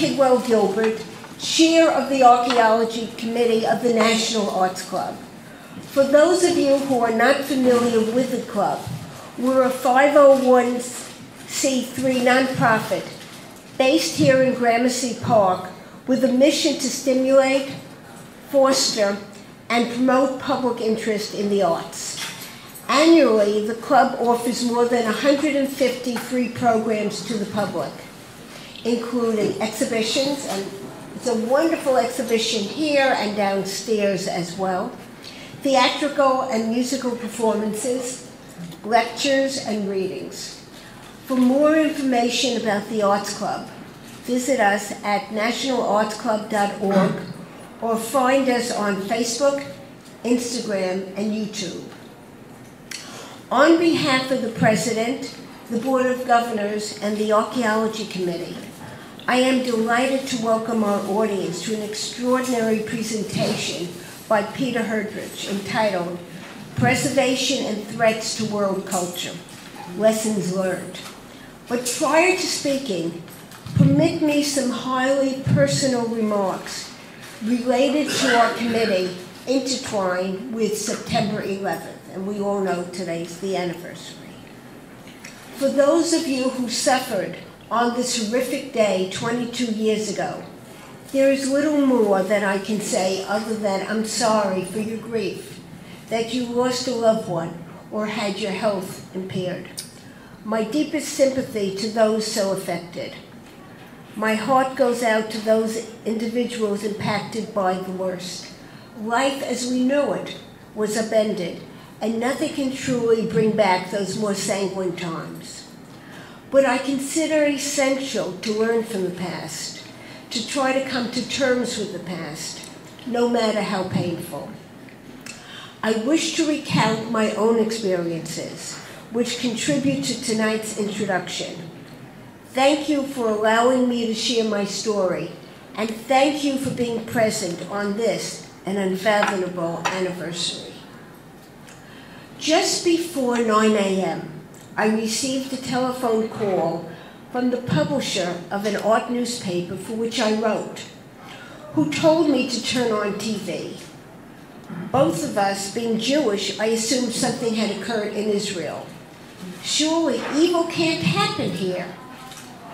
Kidwell Gilbert, Chair of the Archaeology Committee of the National Arts Club. For those of you who are not familiar with the club, we're a 501c3 nonprofit based here in Gramercy Park with a mission to stimulate, foster, and promote public interest in the arts. Annually, the club offers more than 150 free programs to the public, including exhibitions, and it's a wonderful exhibition here and downstairs as well, theatrical and musical performances, lectures, and readings. For more information about the Arts Club, visit us at nationalartsclub.org or find us on Facebook, Instagram, and YouTube. On behalf of the President, the Board of Governors, and the Archaeology Committee, I am delighted to welcome our audience to an extraordinary presentation by Peter Herdrich entitled Preservation and Threats to World Culture, Lessons Learned. But prior to speaking, permit me some highly personal remarks related to our committee intertwined with September 11th, and we all know today's the anniversary. For those of you who suffered on this horrific day 22 years ago, there is little more that I can say other than I'm sorry for your grief, that you lost a loved one or had your health impaired. My deepest sympathy to those so affected. My heart goes out to those individuals impacted by the worst. Life as we know it was upended, and nothing can truly bring back those more sanguine times. But I consider essential to learn from the past, to try to come to terms with the past, no matter how painful. I wish to recount my own experiences, which contribute to tonight's introduction. Thank you for allowing me to share my story, and thank you for being present on this, an unfathomable anniversary. Just before 9 a.m., I received a telephone call from the publisher of an art newspaper for which I wrote, who told me to turn on TV. Both of us, being Jewish, I assumed something had occurred in Israel. Surely evil can't happen here.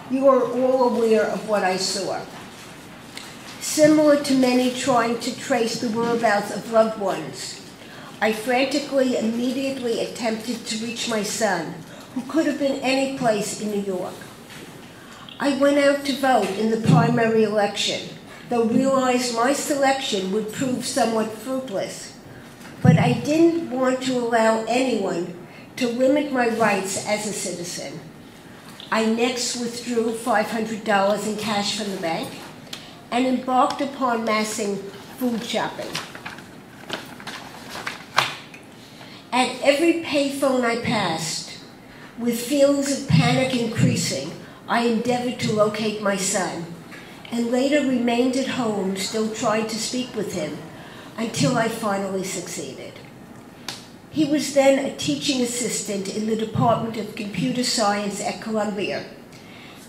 You are all aware of what I saw. Similar to many trying to trace the whereabouts of loved ones, I frantically, immediately attempted to reach my son, who could have been any place in New York. I went out to vote in the primary election, though realized my selection would prove somewhat fruitless. But I didn't want to allow anyone to limit my rights as a citizen. I next withdrew $500 in cash from the bank and embarked upon massing food shopping. At every payphone I passed, with feelings of panic increasing, I endeavored to locate my son, and later remained at home, still trying to speak with him, until I finally succeeded. He was then a teaching assistant in the Department of Computer Science at Columbia,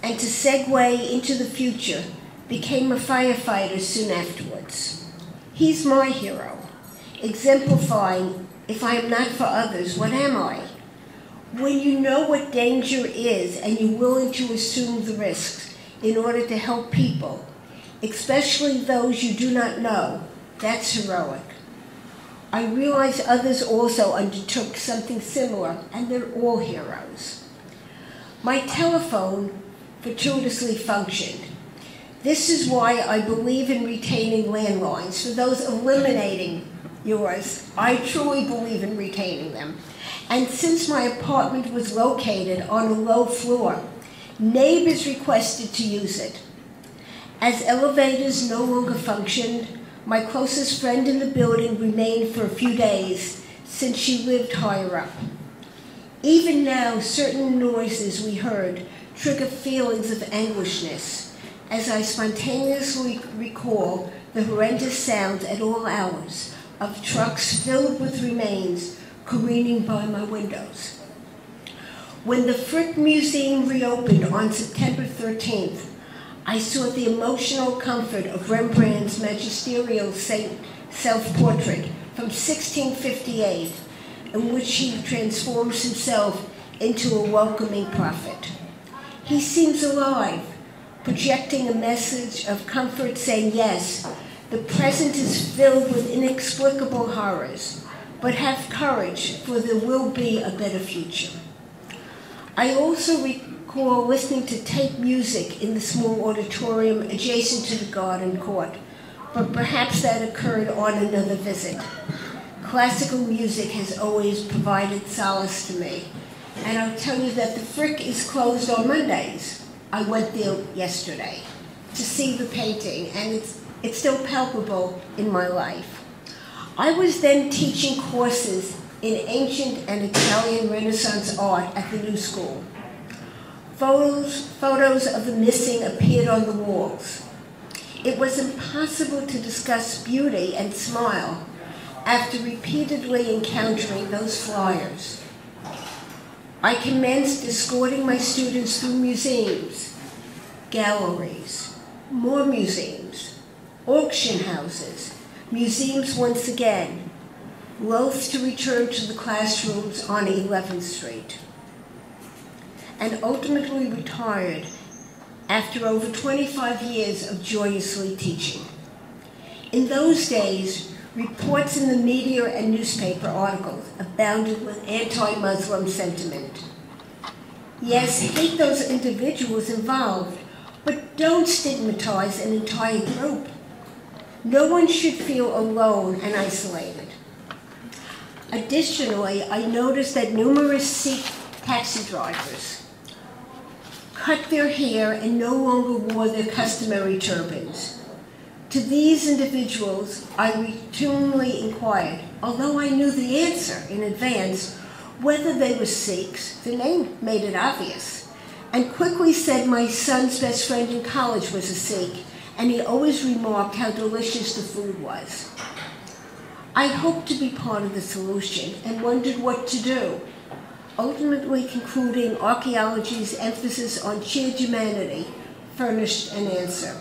and to segue into the future, became a firefighter soon afterwards. He's my hero, exemplifying, if I am not for others, what am I? When you know what danger is and you're willing to assume the risks in order to help people, especially those you do not know, that's heroic. I realize others also undertook something similar, and they're all heroes. My telephone fortuitously functioned. This is why I believe in retaining landlines. For those eliminating yours, I truly believe in retaining them. And since my apartment was located on a low floor, neighbors requested to use it. As elevators no longer functioned, my closest friend in the building remained for a few days since she lived higher up. Even now, certain noises we heard trigger feelings of anguishness as I spontaneously recall the horrendous sounds at all hours of trucks filled with remains careening by my windows. When the Frick Museum reopened on September 13th, I saw the emotional comfort of Rembrandt's magisterial self-portrait from 1658, in which he transforms himself into a welcoming prophet. He seems alive, projecting a message of comfort, saying, Yes, the present is filled with inexplicable horrors, but have courage, for there will be a better future. I also recall listening to tape music in the small auditorium adjacent to the garden court, but perhaps that occurred on another visit. Classical music has always provided solace to me, and I'll tell you that the Frick is closed on Mondays. I went there yesterday to see the painting, and it's, it's still palpable in my life. I was then teaching courses in ancient and Italian Renaissance art at the New School. Photos, photos of the missing appeared on the walls. It was impossible to discuss beauty and smile after repeatedly encountering those flyers. I commenced escorting my students through museums, galleries, more museums, auction houses, museums once again, loath to return to the classrooms on 11th Street, and ultimately retired after over 25 years of joyously teaching. In those days, reports in the media and newspaper articles abounded with anti-Muslim sentiment. Yes, hate those individuals involved, but don't stigmatize an entire group. No one should feel alone and isolated. Additionally, I noticed that numerous Sikh taxi drivers cut their hair and no longer wore their customary turbans. To these individuals, I routinely inquired, although I knew the answer in advance, whether they were Sikhs. The name made it obvious. And quickly said my son's best friend in college was a Sikh, and he always remarked how delicious the food was. I hoped to be part of the solution and wondered what to do, ultimately concluding archaeology's emphasis on shared humanity furnished an answer.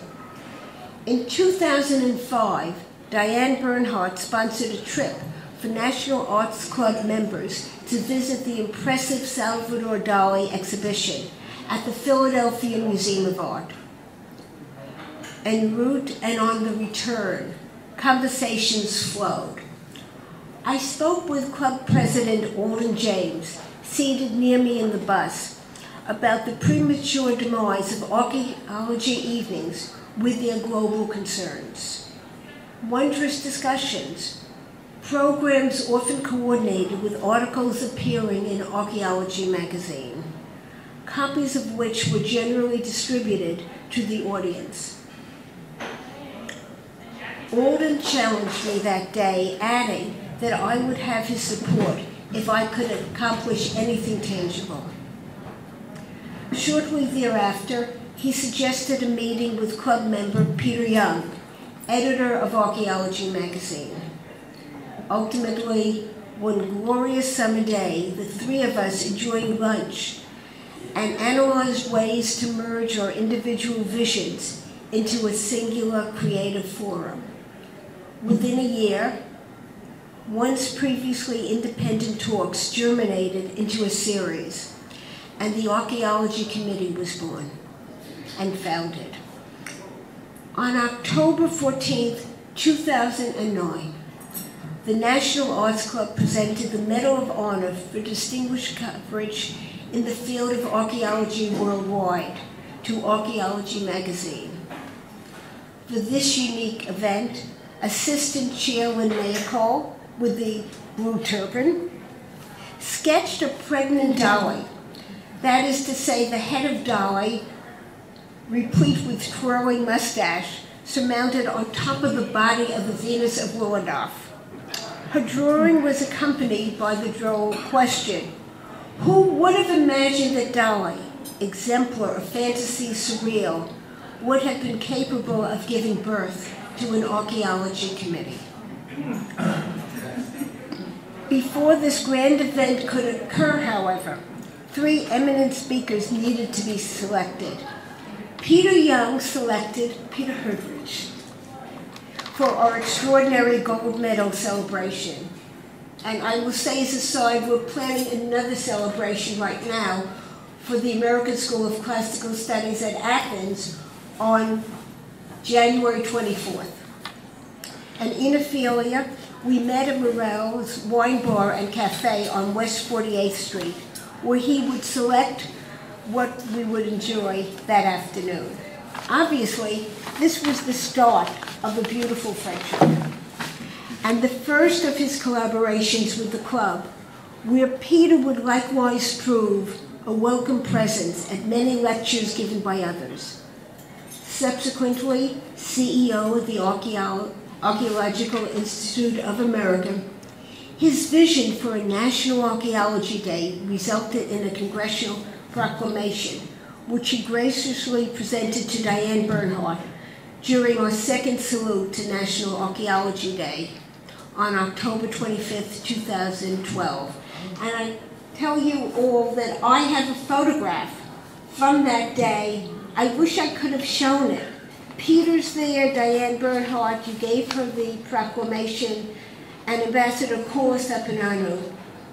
In 2005, Diane Bernhardt sponsored a trip for National Arts Club members to visit the impressive Salvador Dali exhibition at the Philadelphia Museum of Art. En route and on the return, conversations flowed. I spoke with club president Alden James, seated near me in the bus, about the premature demise of archaeology evenings with their global concerns. Wondrous discussions, programs often coordinated with articles appearing in Archaeology magazine, copies of which were generally distributed to the audience. Alden challenged me that day, adding that I would have his support if I could accomplish anything tangible. Shortly thereafter, he suggested a meeting with club member Peter Young, editor of Archaeology magazine. Ultimately, one glorious summer day, the three of us enjoyed lunch and analyzed ways to merge our individual visions into a singular creative forum. Within a year, once previously independent talks germinated into a series, and the Archaeology Committee was born and founded. On October 14, 2009, the National Arts Club presented the Medal of Honor for distinguished coverage in the field of archaeology worldwide to Archaeology magazine. For this unique event, Assistant Chairman Maycall, with the blue turban, sketched a pregnant Dali, That is to say, the head of Dali, replete with twirling mustache, surmounted on top of the body of the Venus of Willendorf. Her drawing was accompanied by the droll question, who would have imagined that Dali, exemplar of fantasy surreal, would have been capable of giving birth to an archaeology committee? Before this grand event could occur, however, three eminent speakers needed to be selected. Peter Young selected Peter Herdrich for our extraordinary gold medal celebration. And I will say as a side, we're planning another celebration right now for the American School of Classical Studies at Athens on January 24th. And in Ophelia, we met at Morel's Wine Bar and Cafe on West 48th Street, where he would select what we would enjoy that afternoon. Obviously, this was the start of a beautiful friendship. And the first of his collaborations with the club, where Peter would likewise prove a welcome presence at many lectures given by others. Subsequently, CEO of the Archaeological Institute of America, his vision for a National Archaeology Day resulted in a congressional proclamation, which he graciously presented to Diane Bernhardt during our second salute to National Archaeology Day on October 25th, 2012. And I tell you all that I have a photograph from that day. I wish I could have shown it. Peter's there, Diane Bernhardt, you gave her the proclamation, and Ambassador Kouros Aponanou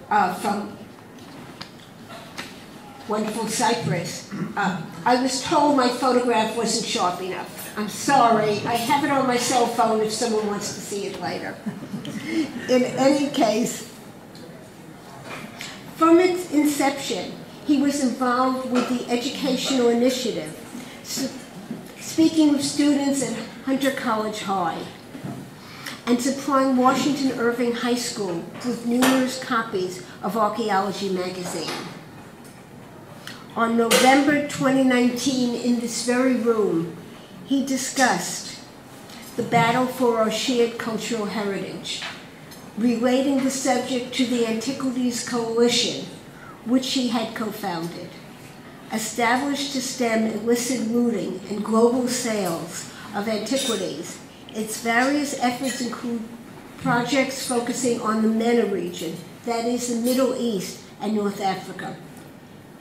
uh, from wonderful Cyprus. Uh, I was told my photograph wasn't sharp enough. I'm sorry. I have it on my cell phone if someone wants to see it later. In any case, from its inception, he was involved with the educational initiative, speaking with students at Hunter College High, and supplying Washington Irving High School with numerous copies of Archaeology magazine. On November 2019, in this very room, he discussed the battle for our shared cultural heritage, relating the subject to the Antiquities Coalition, which he had co-founded, established to stem illicit looting and global sales of antiquities. Its various efforts include projects focusing on the MENA region, that is the Middle East and North Africa,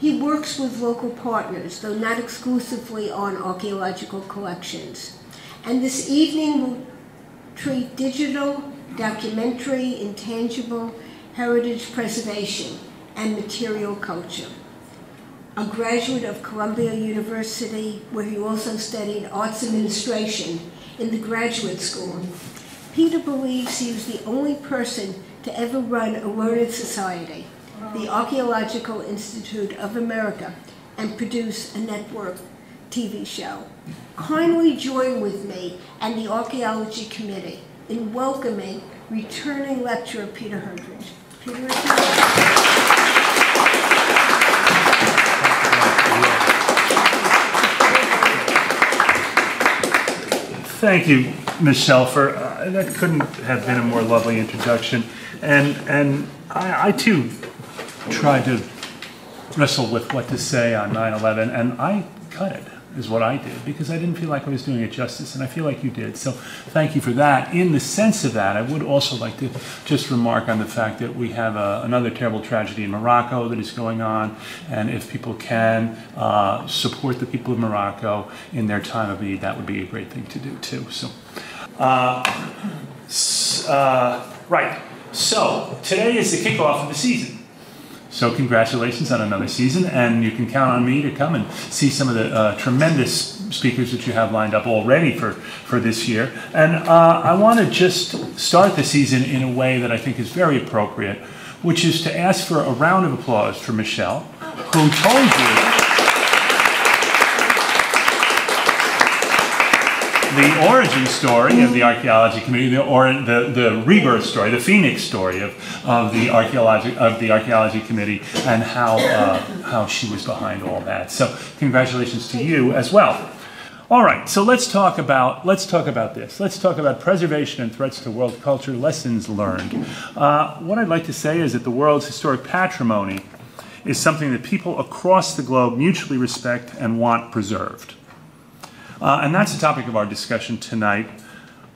he works with local partners, though not exclusively on archaeological collections. And this evening will treat digital, documentary, intangible heritage preservation and material culture. A graduate of Columbia University, where he also studied arts administration in the graduate school, Peter believes he was the only person to ever run a learned society the Archaeological Institute of America and produce a network TV show. Kindly join with me and the Archaeology Committee in welcoming returning lecturer Peter Herdrich. Peter Thank you, Ms. Shelfer. Uh, that couldn't have been a more lovely introduction. And, and I, I too tried to wrestle with what to say on 9/11, and I cut it is what I did because I didn't feel like I was doing it justice, and I feel like you did. So thank you for that. In the sense of that, I would also like to just remark on the fact that we have a, another terrible tragedy in Morocco that is going on, and if people can uh, support the people of Morocco in their time of need, that would be a great thing to do too. So, uh, uh, right. So today is the kickoff of the season. So congratulations on another season, and you can count on me to come and see some of the uh, tremendous speakers that you have lined up already for, for this year. And uh, I want to just start the season in a way that I think is very appropriate, which is to ask for a round of applause for Michelle, who told you the origin story of the archaeology community, the, or, the, the rebirth story, the phoenix story of, of, the archaeology, of the archaeology committee and how, uh, how she was behind all that. So congratulations to you as well. All right, so let's talk about let's talk about this. Let's talk about preservation and threats to world culture, lessons learned. Uh, what I'd like to say is that the world's historic patrimony is something that people across the globe mutually respect and want preserved. Uh, and that's the topic of our discussion tonight.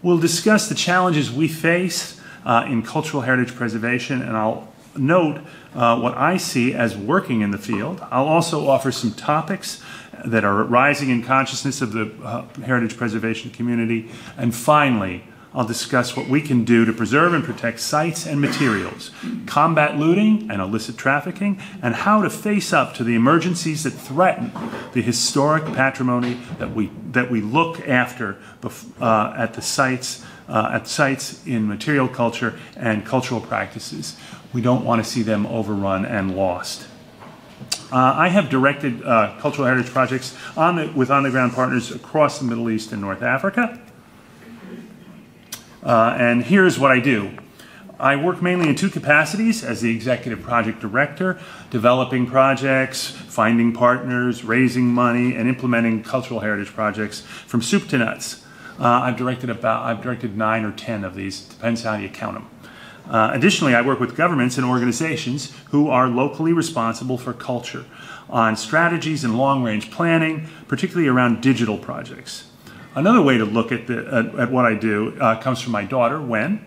We'll discuss the challenges we face uh, in cultural heritage preservation, and I'll note uh, what I see as working in the field. I'll also offer some topics that are rising in consciousness of the uh, heritage preservation community. And finally, I'll discuss what we can do to preserve and protect sites and materials, combat looting and illicit trafficking, and how to face up to the emergencies that threaten the historic patrimony that we, that we look after uh, at the sites, uh, at sites in material culture and cultural practices. We don't want to see them overrun and lost. Uh, I have directed uh, cultural heritage projects on the, with on-the-ground partners across the Middle East and North Africa. Uh, and here's what I do. I work mainly in two capacities as the executive project director, developing projects, finding partners, raising money, and implementing cultural heritage projects from soup to nuts. Uh, I've directed about I've directed nine or ten of these, depends how you count them. Uh, additionally, I work with governments and organizations who are locally responsible for culture on strategies and long-range planning, particularly around digital projects. Another way to look at, the, at, at what I do uh, comes from my daughter, Wen.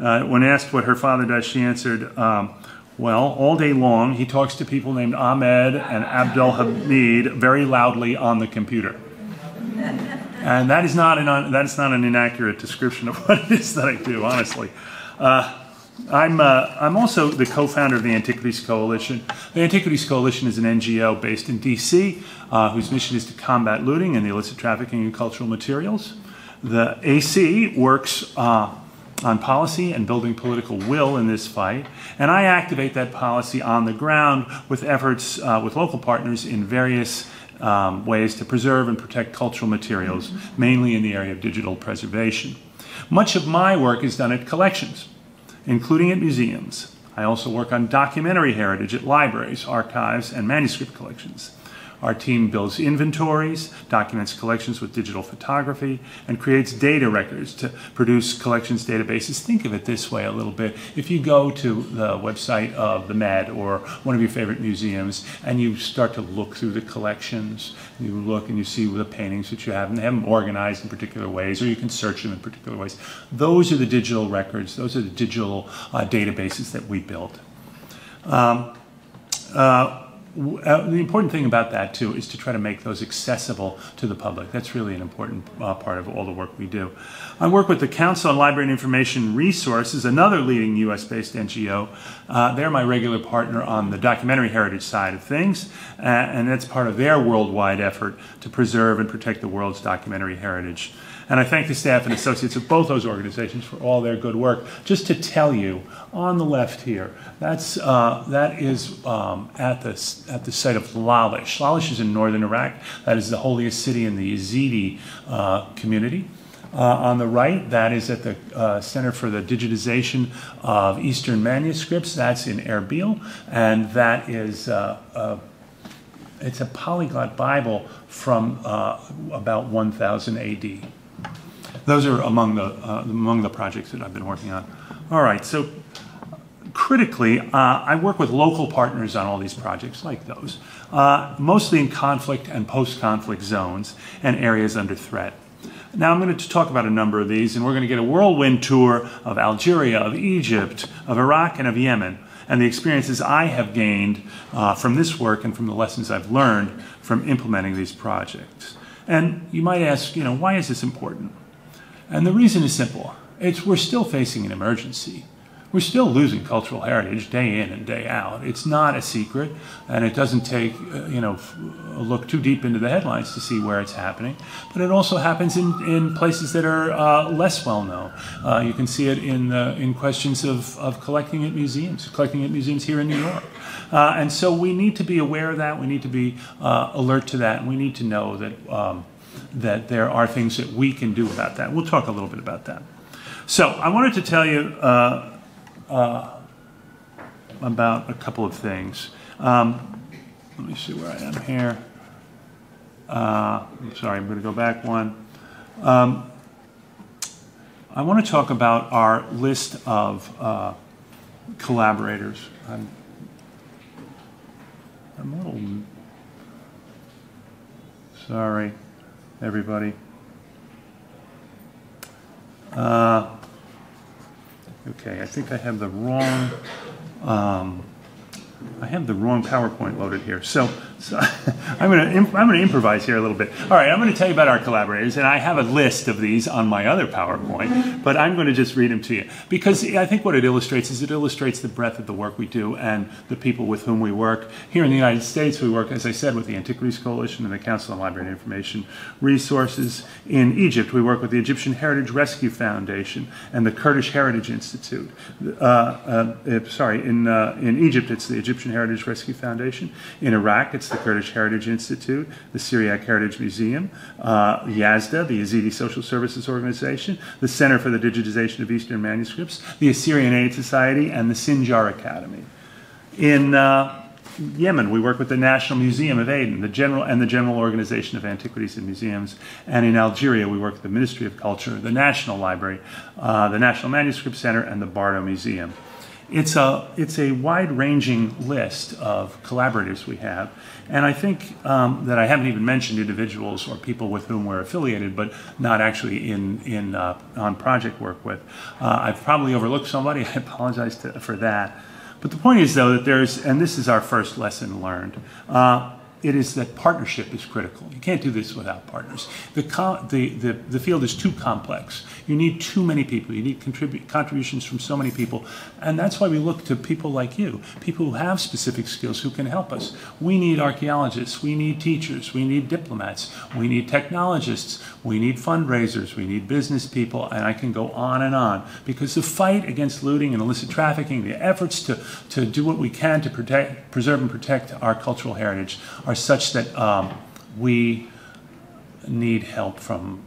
Uh, when asked what her father does, she answered, um, well, all day long he talks to people named Ahmed and Abdul Hamid very loudly on the computer. And that is not an, that is not an inaccurate description of what it is that I do, honestly. Uh, I'm, uh, I'm also the co-founder of the Antiquities Coalition. The Antiquities Coalition is an NGO based in DC uh, whose mission is to combat looting and the illicit trafficking in cultural materials. The AC works uh, on policy and building political will in this fight, and I activate that policy on the ground with efforts uh, with local partners in various um, ways to preserve and protect cultural materials, mainly in the area of digital preservation. Much of my work is done at collections including at museums. I also work on documentary heritage at libraries, archives, and manuscript collections. Our team builds inventories, documents collections with digital photography, and creates data records to produce collections databases. Think of it this way a little bit. If you go to the website of the Met or one of your favorite museums and you start to look through the collections, you look and you see the paintings that you have, and they have them organized in particular ways, or you can search them in particular ways. Those are the digital records, those are the digital uh, databases that we built. Um, uh, uh, the important thing about that too is to try to make those accessible to the public. That's really an important uh, part of all the work we do. I work with the Council on Library and Information Resources, another leading U.S.-based NGO. Uh, they're my regular partner on the documentary heritage side of things, uh, and that's part of their worldwide effort to preserve and protect the world's documentary heritage. And I thank the staff and associates of both those organizations for all their good work. Just to tell you, on the left here, that's, uh, that is um, at, the, at the site of Lalish. Lalish is in northern Iraq. That is the holiest city in the Yazidi uh, community. Uh, on the right, that is at the uh, Center for the Digitization of Eastern Manuscripts. That's in Erbil, and that is uh, uh, it's a polyglot Bible from uh, about 1000 AD. Those are among the, uh, among the projects that I've been working on. All right, so critically, uh, I work with local partners on all these projects like those, uh, mostly in conflict and post-conflict zones and areas under threat. Now I'm going to talk about a number of these, and we're going to get a whirlwind tour of Algeria, of Egypt, of Iraq, and of Yemen, and the experiences I have gained uh, from this work and from the lessons I've learned from implementing these projects. And you might ask, you know, why is this important? And the reason is simple. It's we're still facing an emergency. We're still losing cultural heritage day in and day out. It's not a secret, and it doesn't take uh, you know a look too deep into the headlines to see where it's happening. But it also happens in, in places that are uh, less well known. Uh, you can see it in uh, in questions of, of collecting at museums, collecting at museums here in New York. Uh, and so we need to be aware of that. We need to be uh, alert to that, and we need to know that. Um, that there are things that we can do about that. We'll talk a little bit about that. So I wanted to tell you uh, uh, about a couple of things. Um, let me see where I am here. Uh, sorry, I'm going to go back one. Um, I want to talk about our list of uh, collaborators. I'm, I'm a little sorry everybody. Uh, okay, I think I have the wrong um, I have the wrong PowerPoint loaded here. So, so I'm going to I'm going to improvise here a little bit. All right, I'm going to tell you about our collaborators, and I have a list of these on my other PowerPoint, but I'm going to just read them to you because I think what it illustrates is it illustrates the breadth of the work we do and the people with whom we work. Here in the United States, we work, as I said, with the Antiquities Coalition and the Council on Library and Information Resources. In Egypt, we work with the Egyptian Heritage Rescue Foundation and the Kurdish Heritage Institute. Uh, uh, uh, sorry, in uh, in Egypt, it's the Egyptian Heritage Rescue Foundation. In Iraq, it's the Kurdish Heritage Institute, the Syriac Heritage Museum, uh, Yazda, the Yazidi Social Services Organization, the Center for the Digitization of Eastern Manuscripts, the Assyrian Aid Society, and the Sinjar Academy. In uh, Yemen, we work with the National Museum of Aden, the General and the General Organization of Antiquities and Museums. And in Algeria, we work with the Ministry of Culture, the National Library, uh, the National Manuscript Center, and the Bardo Museum. It's a, it's a wide-ranging list of collaborators we have, and I think um, that I haven't even mentioned individuals or people with whom we're affiliated, but not actually in, in, uh, on project work with. Uh, I've probably overlooked somebody, I apologize to, for that. But the point is, though, that there's, and this is our first lesson learned, uh, it is that partnership is critical. You can't do this without partners. The, the, the, the, field is too complex. You need too many people. You need contribute, contributions from so many people. And that's why we look to people like you, people who have specific skills who can help us. We need archaeologists. We need teachers. We need diplomats. We need technologists. We need fundraisers. We need business people. And I can go on and on. Because the fight against looting and illicit trafficking, the efforts to, to do what we can to protect, preserve and protect our cultural heritage are such that um, we need help from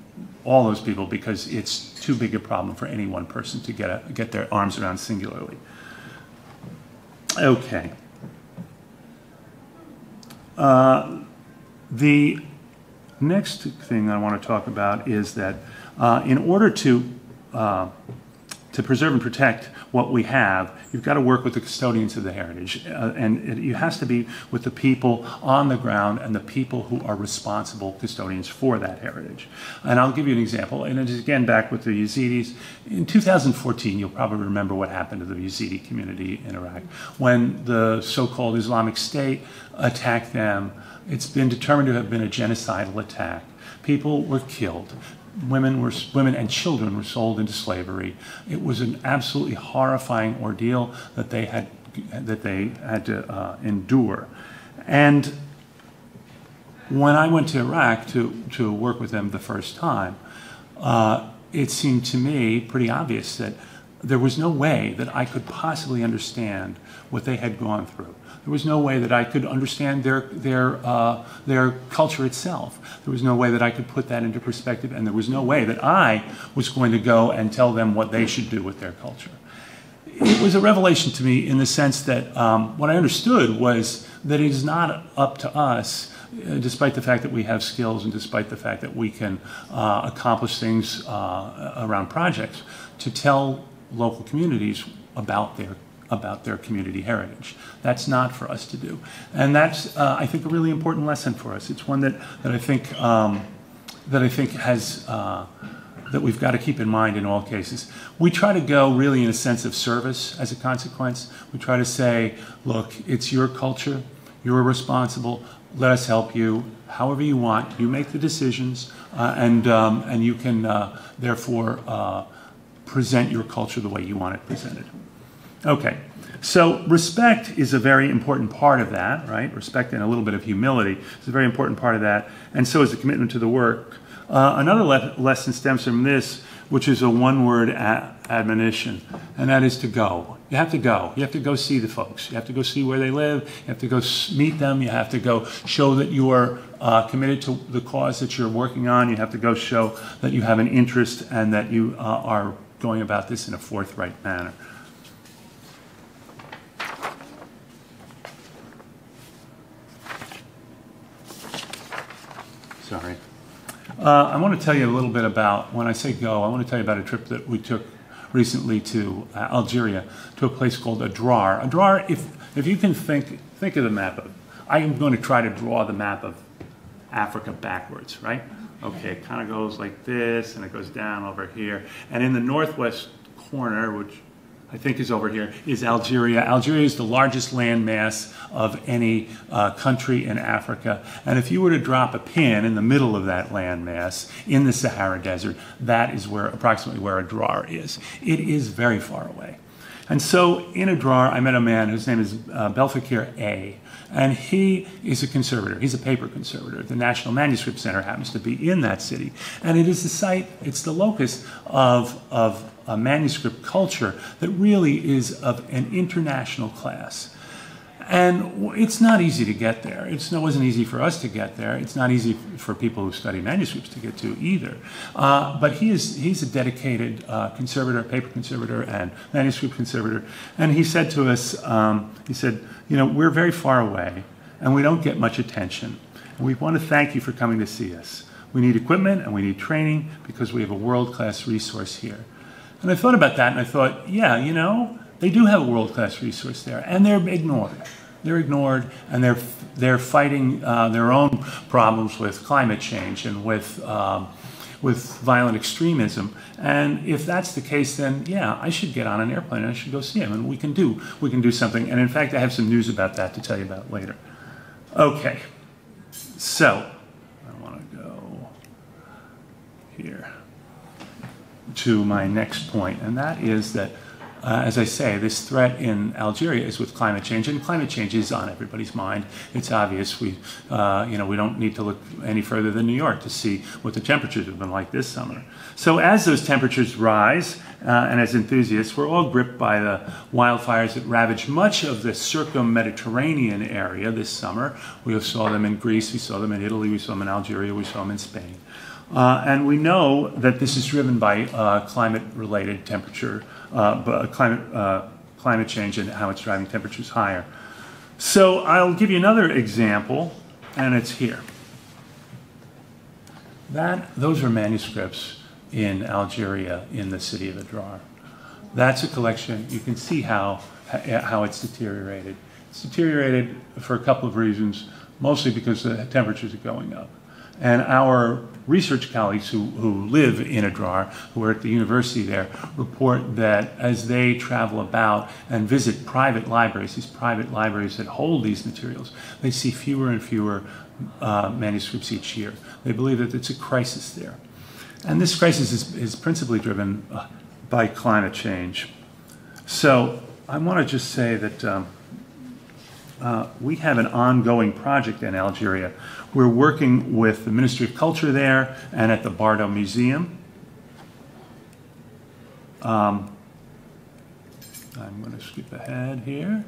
all those people because it's too big a problem for any one person to get, a, get their arms around singularly. Okay. Uh, the next thing I want to talk about is that uh, in order to uh, to preserve and protect what we have, you've got to work with the custodians of the heritage. Uh, and it, it, has to be with the people on the ground and the people who are responsible custodians for that heritage. And I'll give you an example. And it is again back with the Yazidis. In 2014, you'll probably remember what happened to the Yazidi community in Iraq when the so called Islamic State attacked them. It's been determined to have been a genocidal attack. People were killed women were women and children were sold into slavery. It was an absolutely horrifying ordeal that they had that they had to uh, endure. And when I went to Iraq to to work with them the first time, uh, it seemed to me pretty obvious that there was no way that I could possibly understand what they had gone through. There was no way that I could understand their, their, uh, their culture itself. There was no way that I could put that into perspective, and there was no way that I was going to go and tell them what they should do with their culture. It was a revelation to me in the sense that um, what I understood was that it is not up to us uh, despite the fact that we have skills and despite the fact that we can uh, accomplish things uh, around projects, to tell local communities about their about their community heritage. That's not for us to do. And that's, uh, I think, a really important lesson for us. It's one that, that I think um, that I think has uh, that we've got to keep in mind in all cases. We try to go really in a sense of service as a consequence. We try to say, look, it's your culture, you're responsible, let us help you however you want. You make the decisions, uh, and, um, and you can uh, therefore uh, present your culture the way you want it presented. Okay, so respect is a very important part of that, right? Respect and a little bit of humility is a very important part of that, and so is the commitment to the work. Uh, another le lesson stems from this, which is a one-word admonition, and that is to go. You have to go. You have to go see the folks. You have to go see where they live. You have to go meet them. You have to go show that you are uh, committed to the cause that you're working on. You have to go show that you have an interest and that you uh, are going about this in a forthright manner. Sorry. Uh, I want to tell you a little bit about, when I say go, I want to tell you about a trip that we took recently to uh, Algeria, to a place called Adrar. Adrar, if, if you can think, think of the map of, I am going to try to draw the map of Africa backwards, right? Okay, it kind of goes like this, and it goes down over here. And in the northwest corner, which I think is over here, is Algeria. Algeria is the largest landmass of any uh, country in Africa. And if you were to drop a pin in the middle of that landmass in the Sahara Desert, that is where approximately where Adrar is. It is very far away. And so in Adrar, I met a man whose name is uh, Belfakir A. And he is a conservator. He's a paper conservator. The National Manuscript Center happens to be in that city. And it is the site, it's the locus of, of a manuscript culture that really is of an international class. And it's not easy to get there. It's, it wasn't easy for us to get there. It's not easy for people who study manuscripts to get to either. Uh, but he is, he's a dedicated uh, conservator, paper conservator, and manuscript conservator. And he said to us, um, he said, you know, we're very far away and we don't get much attention. And we want to thank you for coming to see us. We need equipment and we need training because we have a world-class resource here. And I thought about that and I thought, yeah, you know, they do have a world-class resource there and they're ignored. They're ignored and they're, they're fighting uh, their own problems with climate change and with um, with violent extremism. And if that's the case, then yeah, I should get on an airplane and I should go see him, and we can do we can do something. And in fact, I have some news about that to tell you about later. Okay, so I want to go here to my next point, and that is that uh, as I say, this threat in Algeria is with climate change, and climate change is on everybody's mind. It's obvious. We, uh, you know, we don't need to look any further than New York to see what the temperatures have been like this summer. So as those temperatures rise, uh, and as enthusiasts, we're all gripped by the wildfires that ravaged much of the circum-Mediterranean area this summer. We saw them in Greece, we saw them in Italy, we saw them in Algeria, we saw them in Spain. Uh, and we know that this is driven by uh, climate-related temperature uh, climate, uh, climate change and how it's driving temperatures higher. So I'll give you another example, and it's here. That, those are manuscripts in Algeria in the city of Adrar. That's a collection. You can see how, how it's deteriorated. It's deteriorated for a couple of reasons, mostly because the temperatures are going up. And our research colleagues who, who live in Adrar, who are at the university there, report that as they travel about and visit private libraries, these private libraries that hold these materials, they see fewer and fewer uh, manuscripts each year. They believe that it's a crisis there. And this crisis is, is principally driven uh, by climate change. So I want to just say that um, uh, we have an ongoing project in Algeria. We're working with the Ministry of Culture there and at the Bardo Museum. Um, I'm going to skip ahead here.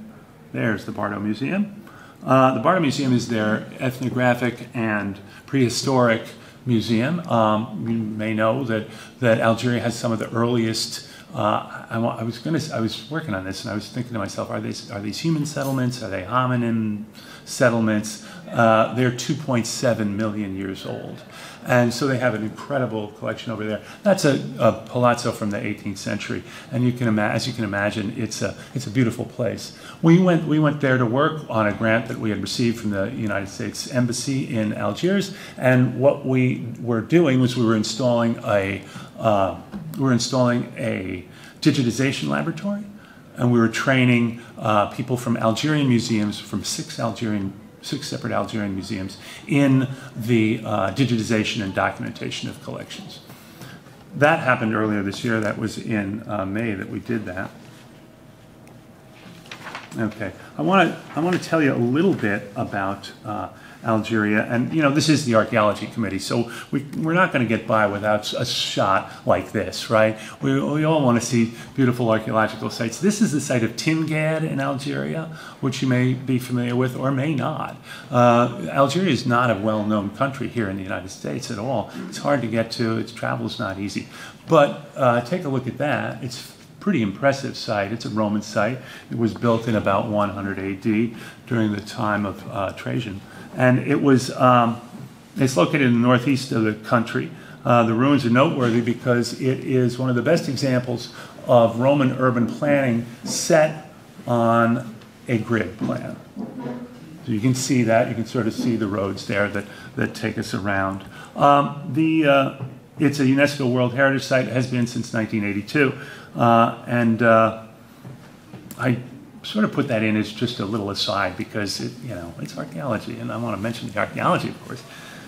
There's the Bardo Museum. Uh, the Bardo Museum is their ethnographic and prehistoric museum. Um, you may know that, that Algeria has some of the earliest uh, I, I, was going to. I was working on this, and I was thinking to myself: Are these are these human settlements? Are they hominin settlements? Uh, they're 2.7 million years old, and so they have an incredible collection over there. That's a, a palazzo from the 18th century, and you can imagine, as you can imagine, it's a it's a beautiful place. We went we went there to work on a grant that we had received from the United States Embassy in Algiers, and what we were doing was we were installing a uh, we were installing a digitization laboratory, and we were training uh, people from Algerian museums, from six Algerian, six separate Algerian museums, in the uh, digitization and documentation of collections. That happened earlier this year. That was in uh, May that we did that. Okay, I want to I want to tell you a little bit about uh, Algeria. And, you know, this is the archaeology committee, so we, we're not going to get by without a shot like this, right? We, we all want to see beautiful archaeological sites. This is the site of Timgad in Algeria, which you may be familiar with or may not. Uh, Algeria is not a well-known country here in the United States at all. It's hard to get to. Its travel is not easy. But uh, take a look at that. It's pretty impressive site. It's a Roman site. It was built in about 100 AD during the time of uh, Trajan and it was um, it's located in the northeast of the country. Uh, the ruins are noteworthy because it is one of the best examples of Roman urban planning set on a grid plan. So you can see that. You can sort of see the roads there that, that take us around. Um, the, uh, it's a UNESCO World Heritage Site. It has been since 1982. Uh, and uh, I sort of put that in as just a little aside because it, you know it's archaeology, and I want to mention the archaeology, of course.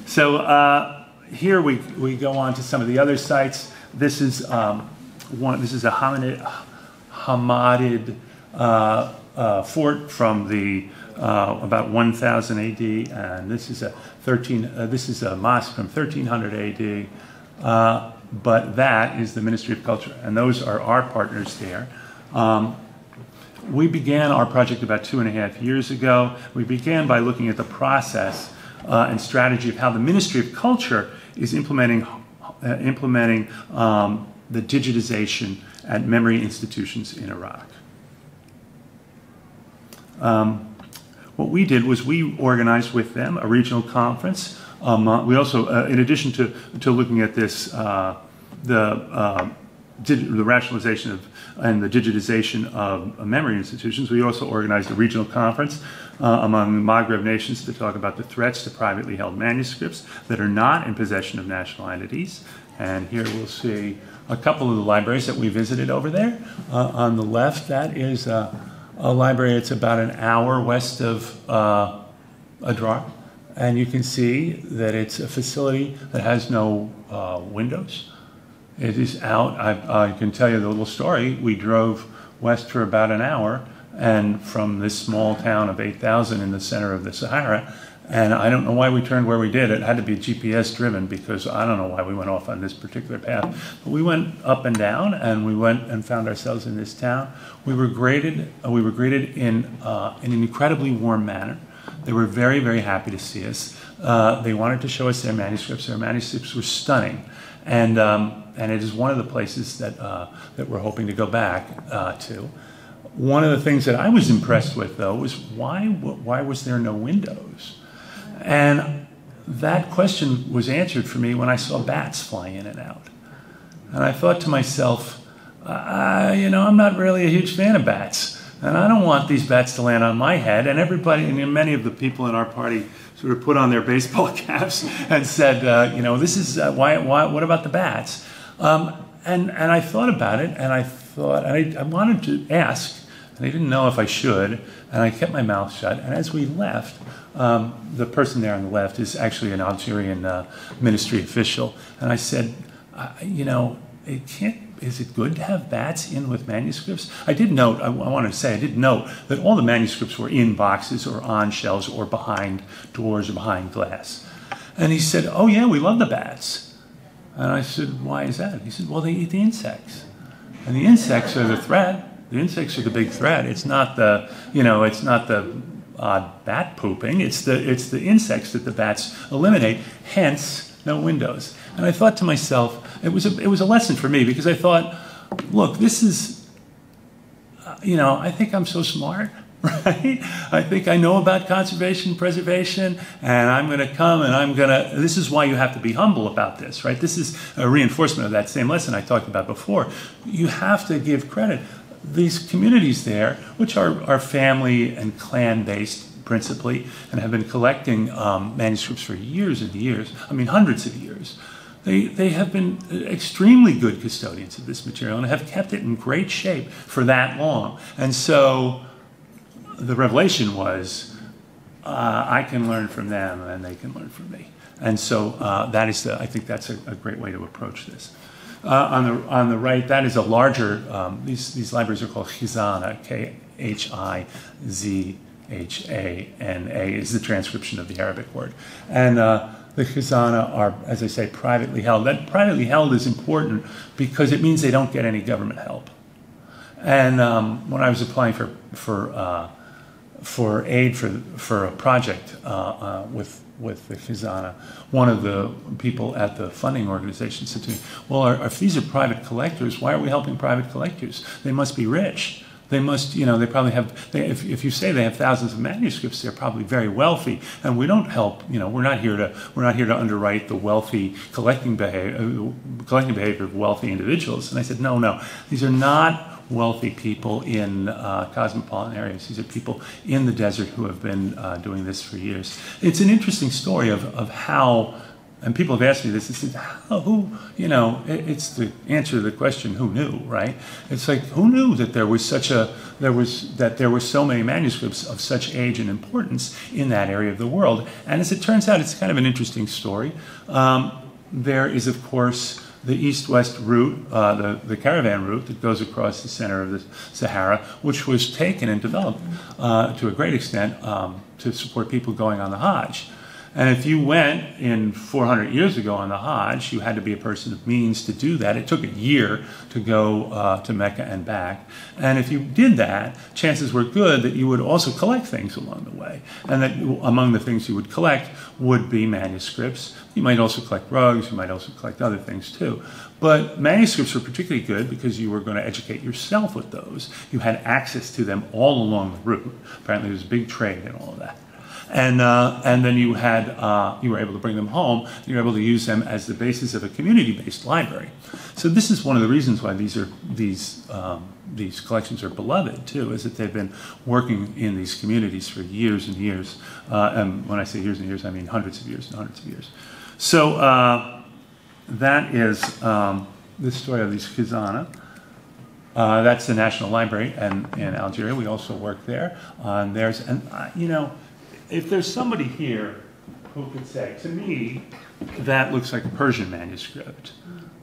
So uh, here we we go on to some of the other sites. This is um, one. This is a Hammadid, Hammadid uh, uh, fort from the uh, about 1000 AD, and this is a 13. Uh, this is a mosque from 1300 AD. Uh, but that is the Ministry of Culture, and those are our partners there. Um, we began our project about two and a half years ago. We began by looking at the process uh, and strategy of how the Ministry of Culture is implementing, uh, implementing um, the digitization at memory institutions in Iraq. Um, what we did was we organized with them a regional conference. Um, uh, we also, uh, in addition to, to looking at this, uh, the, uh, the rationalization of and the digitization of memory institutions, we also organized a regional conference uh, among Maghreb nations to talk about the threats to privately held manuscripts that are not in possession of national entities. And here we'll see a couple of the libraries that we visited over there. Uh, on the left, that is a library. It's about an hour west of uh, Adrar. And you can see that it's a facility that has no uh, windows. It is out. I, I, can tell you the little story. We drove west for about an hour, and from this small town of 8,000 in the center of the Sahara, and I don't know why we turned where we did. It had to be GPS driven because I don't know why we went off on this particular path. But we went up and down, and we went and found ourselves in this town. We were greeted. Uh, we were greeted in uh, in an incredibly warm manner. They were very, very happy to see us. Uh, they wanted to show us their manuscripts. Their manuscripts were stunning, and um, and it is one of the places that uh, that we're hoping to go back uh, to. One of the things that I was impressed with, though, was why why was there no windows, and that question was answered for me when I saw bats fly in and out, and I thought to myself, uh, you know, I'm not really a huge fan of bats. And I don't want these bats to land on my head. And everybody, and many of the people in our party sort of put on their baseball caps and said, uh, you know, this is uh, why, why, what about the bats? Um, and, and I thought about it and I thought, and I, I wanted to ask, and I didn't know if I should, and I kept my mouth shut. And as we left, um, the person there on the left is actually an Algerian uh, ministry official. And I said, you know, it can't is it good to have bats in with manuscripts? I did note, I, I want to say, I did note that all the manuscripts were in boxes or on shelves or behind doors or behind glass. And he said, Oh, yeah, we love the bats. And I said, Why is that? He said, Well, they eat the insects. And the insects are the threat. The insects are the big threat. It's not the, you know, it's not the uh, bat pooping. It's the, it's the insects that the bats eliminate, hence, no windows. And I thought to myself, it was a, it was a lesson for me because I thought, look, this is, uh, you know, I think I'm so smart, right? I think I know about conservation, preservation, and I'm going to come and I'm going to. This is why you have to be humble about this, right? This is a reinforcement of that same lesson I talked about before. You have to give credit. These communities there, which are, are family and clan based principally, and have been collecting um, manuscripts for years and years, I mean, hundreds of years they, they have been extremely good custodians of this material and have kept it in great shape for that long. And so the revelation was uh, I can learn from them and they can learn from me. And so uh, that is the, I think that's a, a great way to approach this. Uh, on, the, on the right, that is a larger, um, these, these libraries are called Khizana, K H I Z H A N A, is the transcription of the Arabic word. And uh, the Khazana are, as I say, privately held. That privately held is important because it means they don't get any government help. And um, when I was applying for for uh, for aid for for a project uh, uh, with with the Khazana, one of the people at the funding organization said to me, "Well, if these are private collectors, why are we helping private collectors? They must be rich." They must, you know, they probably have, they, if, if you say they have thousands of manuscripts, they're probably very wealthy. And we don't help, you know, we're not here to, we're not here to underwrite the wealthy collecting behavior, collecting behavior of wealthy individuals. And I said, no, no, these are not wealthy people in uh, cosmopolitan areas. These are people in the desert who have been uh, doing this for years. It's an interesting story of, of how and people have asked me this. "Who, you know?" It's the answer to the question, "Who knew?" Right? It's like, who knew that there was such a there was that there were so many manuscripts of such age and importance in that area of the world? And as it turns out, it's kind of an interesting story. Um, there is, of course, the east-west route, uh, the, the caravan route that goes across the center of the Sahara, which was taken and developed uh, to a great extent um, to support people going on the Hajj. And if you went in 400 years ago on the Hajj, you had to be a person of means to do that. It took a year to go uh, to Mecca and back. And if you did that, chances were good that you would also collect things along the way. And that among the things you would collect would be manuscripts. You might also collect rugs, you might also collect other things too. But manuscripts were particularly good because you were going to educate yourself with those. You had access to them all along the route. Apparently, there was a big trade and all of that and uh, and then you had uh, you were able to bring them home. You were able to use them as the basis of a community-based library. So this is one of the reasons why these are these um, these collections are beloved too, is that they've been working in these communities for years and years. Uh, and when I say years and years, I mean hundreds of years and hundreds of years. So uh, that is um, the story of these Khizana. Uh, that's the National Library and in Algeria. We also work there. Uh, there's, and you know, if there's somebody here who could say, to me, that looks like a Persian manuscript,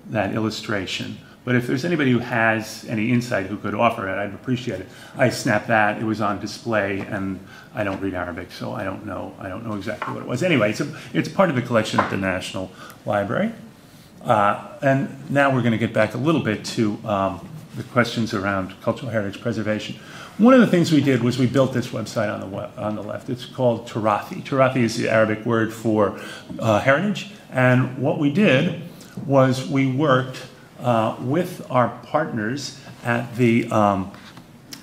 that illustration. But if there's anybody who has any insight who could offer it, I'd appreciate it. I snapped that. It was on display, and I don't read Arabic, so I don't know. I don't know exactly what it was. Anyway, it's, a, it's part of the collection at the National Library. Uh, and now we're going to get back a little bit to um, the questions around cultural heritage preservation. One of the things we did was we built this website on the, on the left. It's called Turathi. Turathi is the Arabic word for uh, heritage. And what we did was we worked uh, with our partners at the, um,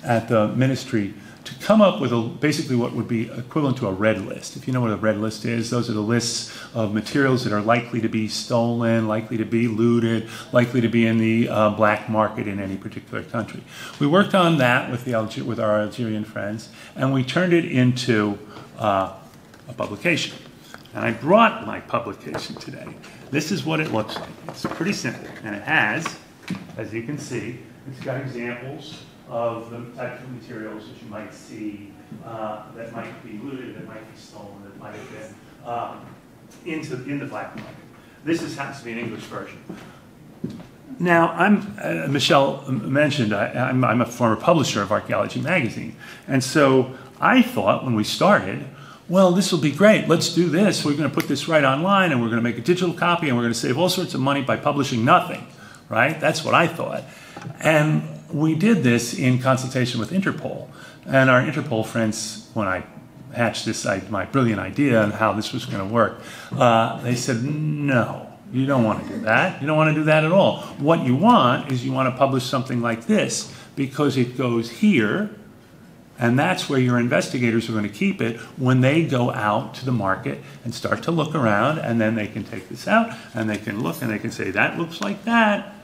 at the ministry to come up with a, basically what would be equivalent to a red list. If you know what a red list is, those are the lists of materials that are likely to be stolen, likely to be looted, likely to be in the uh, black market in any particular country. We worked on that with, the with our Algerian friends, and we turned it into uh, a publication. And I brought my publication today. This is what it looks like. It's pretty simple, and it has, as you can see, it's got examples of the types of materials that you might see uh, that might be looted, that might be stolen, that might have been um, into in the black market. This is, to be an English version. Now, I'm, uh, Michelle mentioned I, I'm, I'm a former publisher of Archaeology Magazine. And so I thought when we started, well, this will be great. Let's do this. We're going to put this right online and we're going to make a digital copy and we're going to save all sorts of money by publishing nothing, right? That's what I thought. And we did this in consultation with Interpol. And our Interpol friends, when I hatched this, my brilliant idea on how this was going to work, uh, they said, no, you don't want to do that. You don't want to do that at all. What you want is you want to publish something like this because it goes here, and that's where your investigators are going to keep it when they go out to the market and start to look around, and then they can take this out and they can look and they can say, that looks like that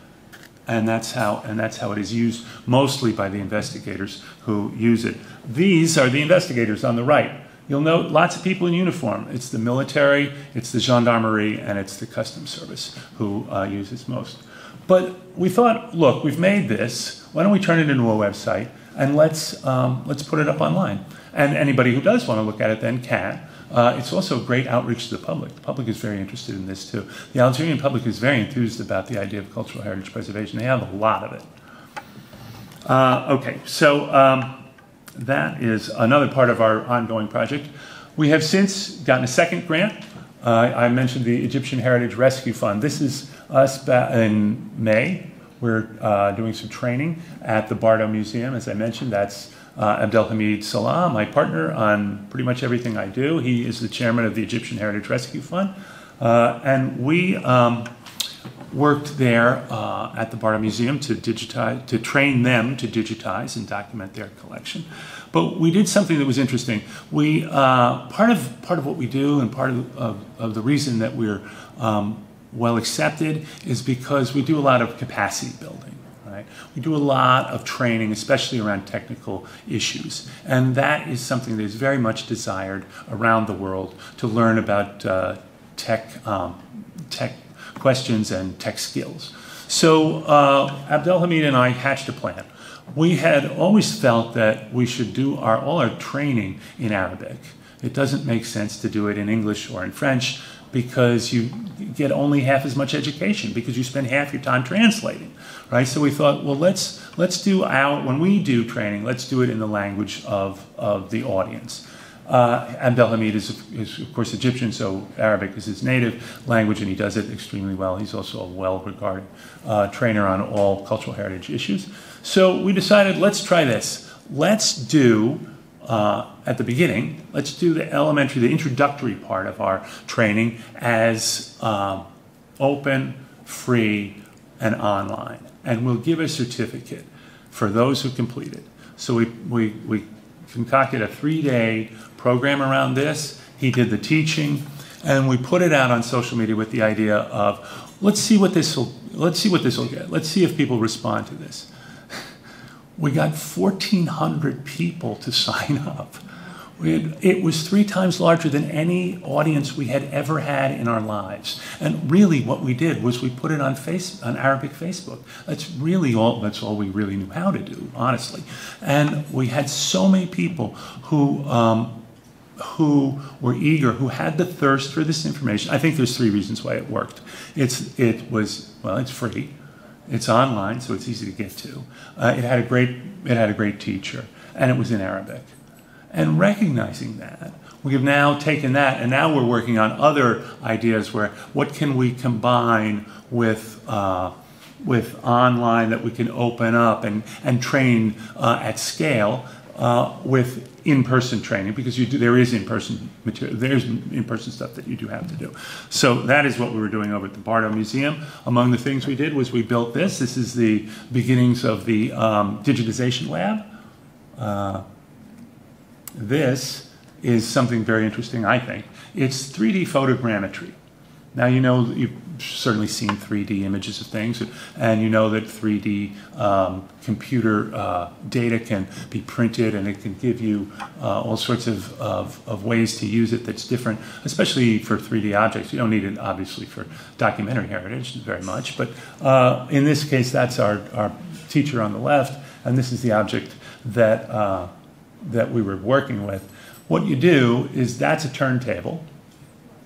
and that's how and that's how it is used mostly by the investigators who use it. These are the investigators on the right. You'll note lots of people in uniform. It's the military, it's the gendarmerie, and it's the customs service who uh, use this most. But we thought, look, we've made this. Why don't we turn it into a website and let's um, let's put it up online. And anybody who does want to look at it then can. Uh, it's also a great outreach to the public. The public is very interested in this too. The Algerian public is very enthused about the idea of cultural heritage preservation. They have a lot of it. Uh, okay, so um, that is another part of our ongoing project. We have since gotten a second grant. Uh, I mentioned the Egyptian Heritage Rescue Fund. This is us in May. We're uh, doing some training at the Bardo Museum. As I mentioned, that's uh, Abdelhamid Salah, my partner on pretty much everything I do. He is the chairman of the Egyptian Heritage Rescue Fund. Uh, and we um, worked there uh, at the Bardo Museum to digitize, to train them to digitize and document their collection. But we did something that was interesting. We uh, part of part of what we do and part of, of, of the reason that we're um, well accepted is because we do a lot of capacity building. Right? We do a lot of training, especially around technical issues, and that is something that is very much desired around the world to learn about uh, tech, um, tech questions and tech skills. So uh, Abdelhamid and I hatched a plan. We had always felt that we should do our, all our training in Arabic. It doesn't make sense to do it in English or in French because you get only half as much education because you spend half your time translating, right? So we thought, well, let's let's do our when we do training, let's do it in the language of of the audience. Uh, Abdelhamid is, is, of course, Egyptian, so Arabic is his native language, and he does it extremely well. He's also a well regarded uh, trainer on all cultural heritage issues. So we decided, let's try this. Let's do, uh, at the beginning, let's do the elementary, the introductory part of our training as um, open, free, and online. And we'll give a certificate for those who complete it. So we, we, we concocted a three day program around this. He did the teaching, and we put it out on social media with the idea of let's see what this will let's see what this will get. Let's see if people respond to this. We got 1,400 people to sign up. Had, it was three times larger than any audience we had ever had in our lives. And really, what we did was we put it on face on Arabic Facebook. That's really all. That's all we really knew how to do, honestly. And we had so many people who. Um, who were eager, who had the thirst for this information. I think there's three reasons why it worked. It's it was well, it's free, it's online, so it's easy to get to. Uh, it had a great it had a great teacher, and it was in Arabic. And recognizing that, we have now taken that, and now we're working on other ideas where what can we combine with. Uh, with online that we can open up and, and train uh, at scale uh, with in-person training because you do, there is in-person material, there's in-person stuff that you do have to do. So that is what we were doing over at the Bardo Museum. Among the things we did was we built this. This is the beginnings of the um, digitization lab. Uh, this is something very interesting, I think. It's 3D photogrammetry. Now you know you've certainly seen 3D images of things, and you know that 3D um, computer uh, data can be printed, and it can give you uh, all sorts of, of, of, ways to use it that's different, especially for 3D objects. You don't need it obviously for documentary heritage very much, but uh, in this case, that's our, our teacher on the left, and this is the object that uh, that we were working with. What you do is that's a turntable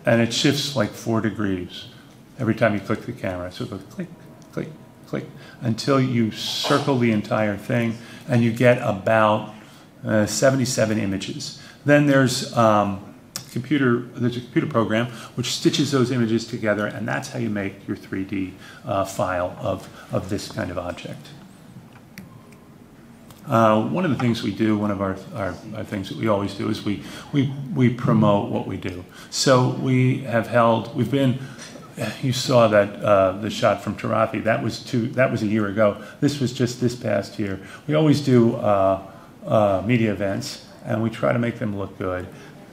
and it shifts like four degrees every time you click the camera. So it goes click, click, click until you circle the entire thing and you get about uh, 77 images. Then there's um, computer there's a computer program which stitches those images together and that's how you make your 3D uh, file of, of this kind of object. Uh, one of the things we do, one of our, our, our, things that we always do is we, we, we promote what we do. So we have held, we've been, you saw that uh, the shot from Turathi, that was two, that was a year ago. This was just this past year. We always do uh, uh media events and we try to make them look good.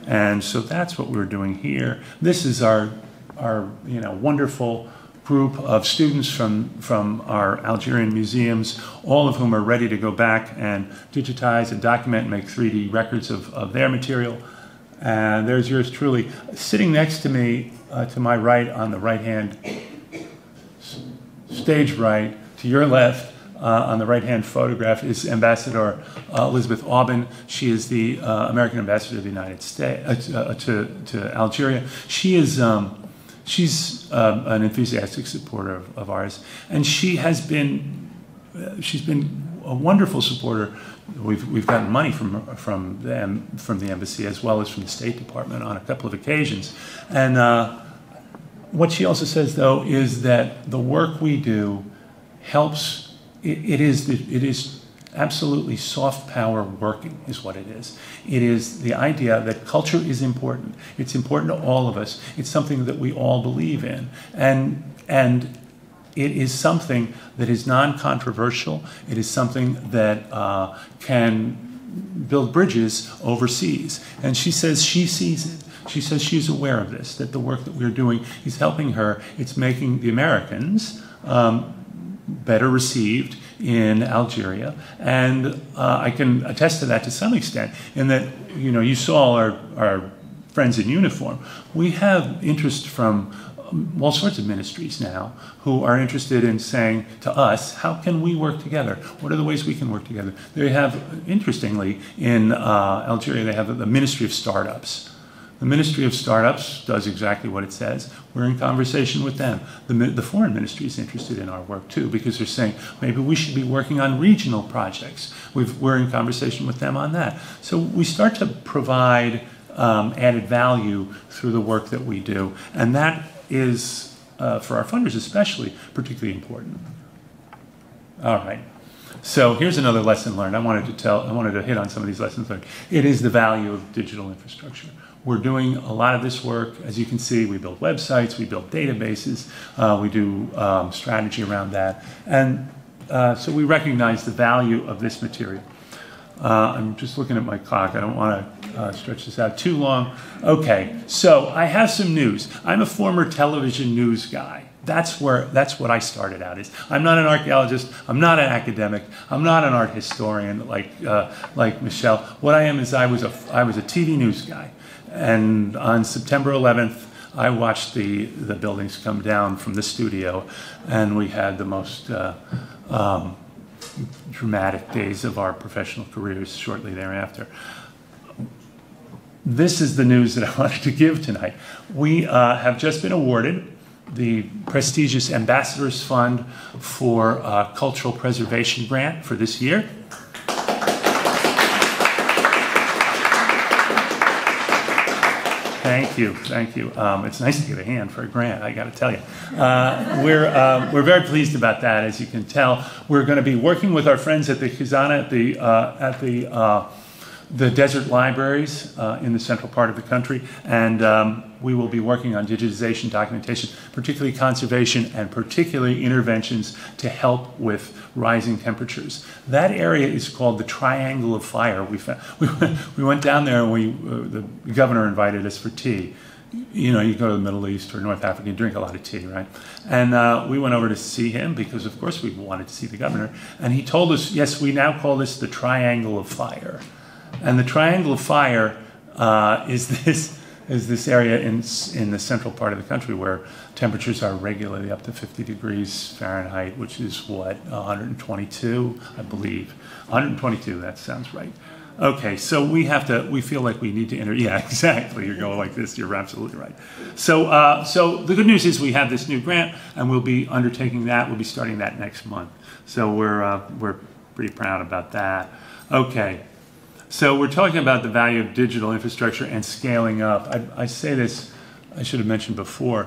And so that's what we're doing here. This is our, our you know, wonderful group of students from, from our Algerian museums, all of whom are ready to go back and digitize and document and make 3D records of, of their material. And there's yours truly. Sitting next to me, uh, to my right, on the right hand, stage right, to your left, uh, on the right hand photograph is Ambassador uh, Elizabeth Aubin. She is the uh, American ambassador to the United States, uh, to, to Algeria. She is. Um, she's um, an enthusiastic supporter of, of, ours, and she has been uh, she's been a wonderful supporter. We've we've gotten money from from them from the embassy as well as from the State Department on a couple of occasions, and uh, what she also says though is that the work we do helps. it, it is the, it is absolutely soft power working is what it is. It is the idea that culture is important. It's important to all of us. It's something that we all believe in. And, and it is something that is non controversial. It is something that uh, can build bridges overseas. And she says she sees it. She says she's aware of this, that the work that we're doing is helping her. It's making the Americans um, better received in Algeria, and uh, I can attest to that to some extent. In that, you know, you saw our, our friends in uniform. We have interest from um, all sorts of ministries now who are interested in saying to us, how can we work together? What are the ways we can work together? They have, interestingly, in uh, Algeria, they have the Ministry of Startups. The Ministry of Startups does exactly what it says. We're in conversation with them. The, the foreign ministry is interested in our work too because they're saying maybe we should be working on regional projects. we are in conversation with them on that. So we start to provide um, added value through the work that we do. And that is, uh, for our funders especially, particularly important. All right. So here's another lesson learned. I wanted to tell, I wanted to hit on some of these lessons learned. It is the value of digital infrastructure. We're doing a lot of this work. As you can see, we build websites, we build databases, uh, we do um, strategy around that. And uh, so we recognize the value of this material. Uh, I'm just looking at my clock. I don't want to uh, stretch this out too long. Okay, so I have some news. I'm a former television news guy. That's where that's what I started out as. I'm not an archaeologist. I'm not an academic. I'm not an art historian like uh, like Michelle. What I am is I was a I was a TV news guy, and on September 11th. I watched the, the buildings come down from the studio, and we had the most uh, um, dramatic days of our professional careers shortly thereafter. This is the news that I wanted to give tonight. We uh, have just been awarded the prestigious Ambassadors Fund for uh, Cultural Preservation Grant for this year. Thank you, thank you. Um, it's nice to get a hand for a grant, I got to tell you. Uh, we're, uh, we're very pleased about that, as you can tell. We're to be working with our friends at the Khazana, at the, uh, at the uh, the desert libraries uh, in the central part of the country, and um, we will be working on digitization documentation, particularly conservation and particularly interventions to help with rising temperatures. That area is called the Triangle of Fire. We, found, we, went, we went down there and we, uh, the governor invited us for tea you know, you go to the Middle East or North Africa, you drink a lot of tea, right? And uh, we went over to see him because, of course, we wanted to see the governor. And he told us, yes, we now call this the Triangle of Fire. And the triangle of fire uh, is this is this area in in the central part of the country where temperatures are regularly up to 50 degrees Fahrenheit, which is what 122, I believe. 122. That sounds right. Okay, so we have to. We feel like we need to enter. Yeah, exactly. You're going like this. You're absolutely right. So, uh, so the good news is we have this new grant, and we'll be undertaking that. We'll be starting that next month. So we're uh, we're pretty proud about that. Okay. So we're talking about the value of digital infrastructure and scaling up. I, I say this, I should have mentioned before,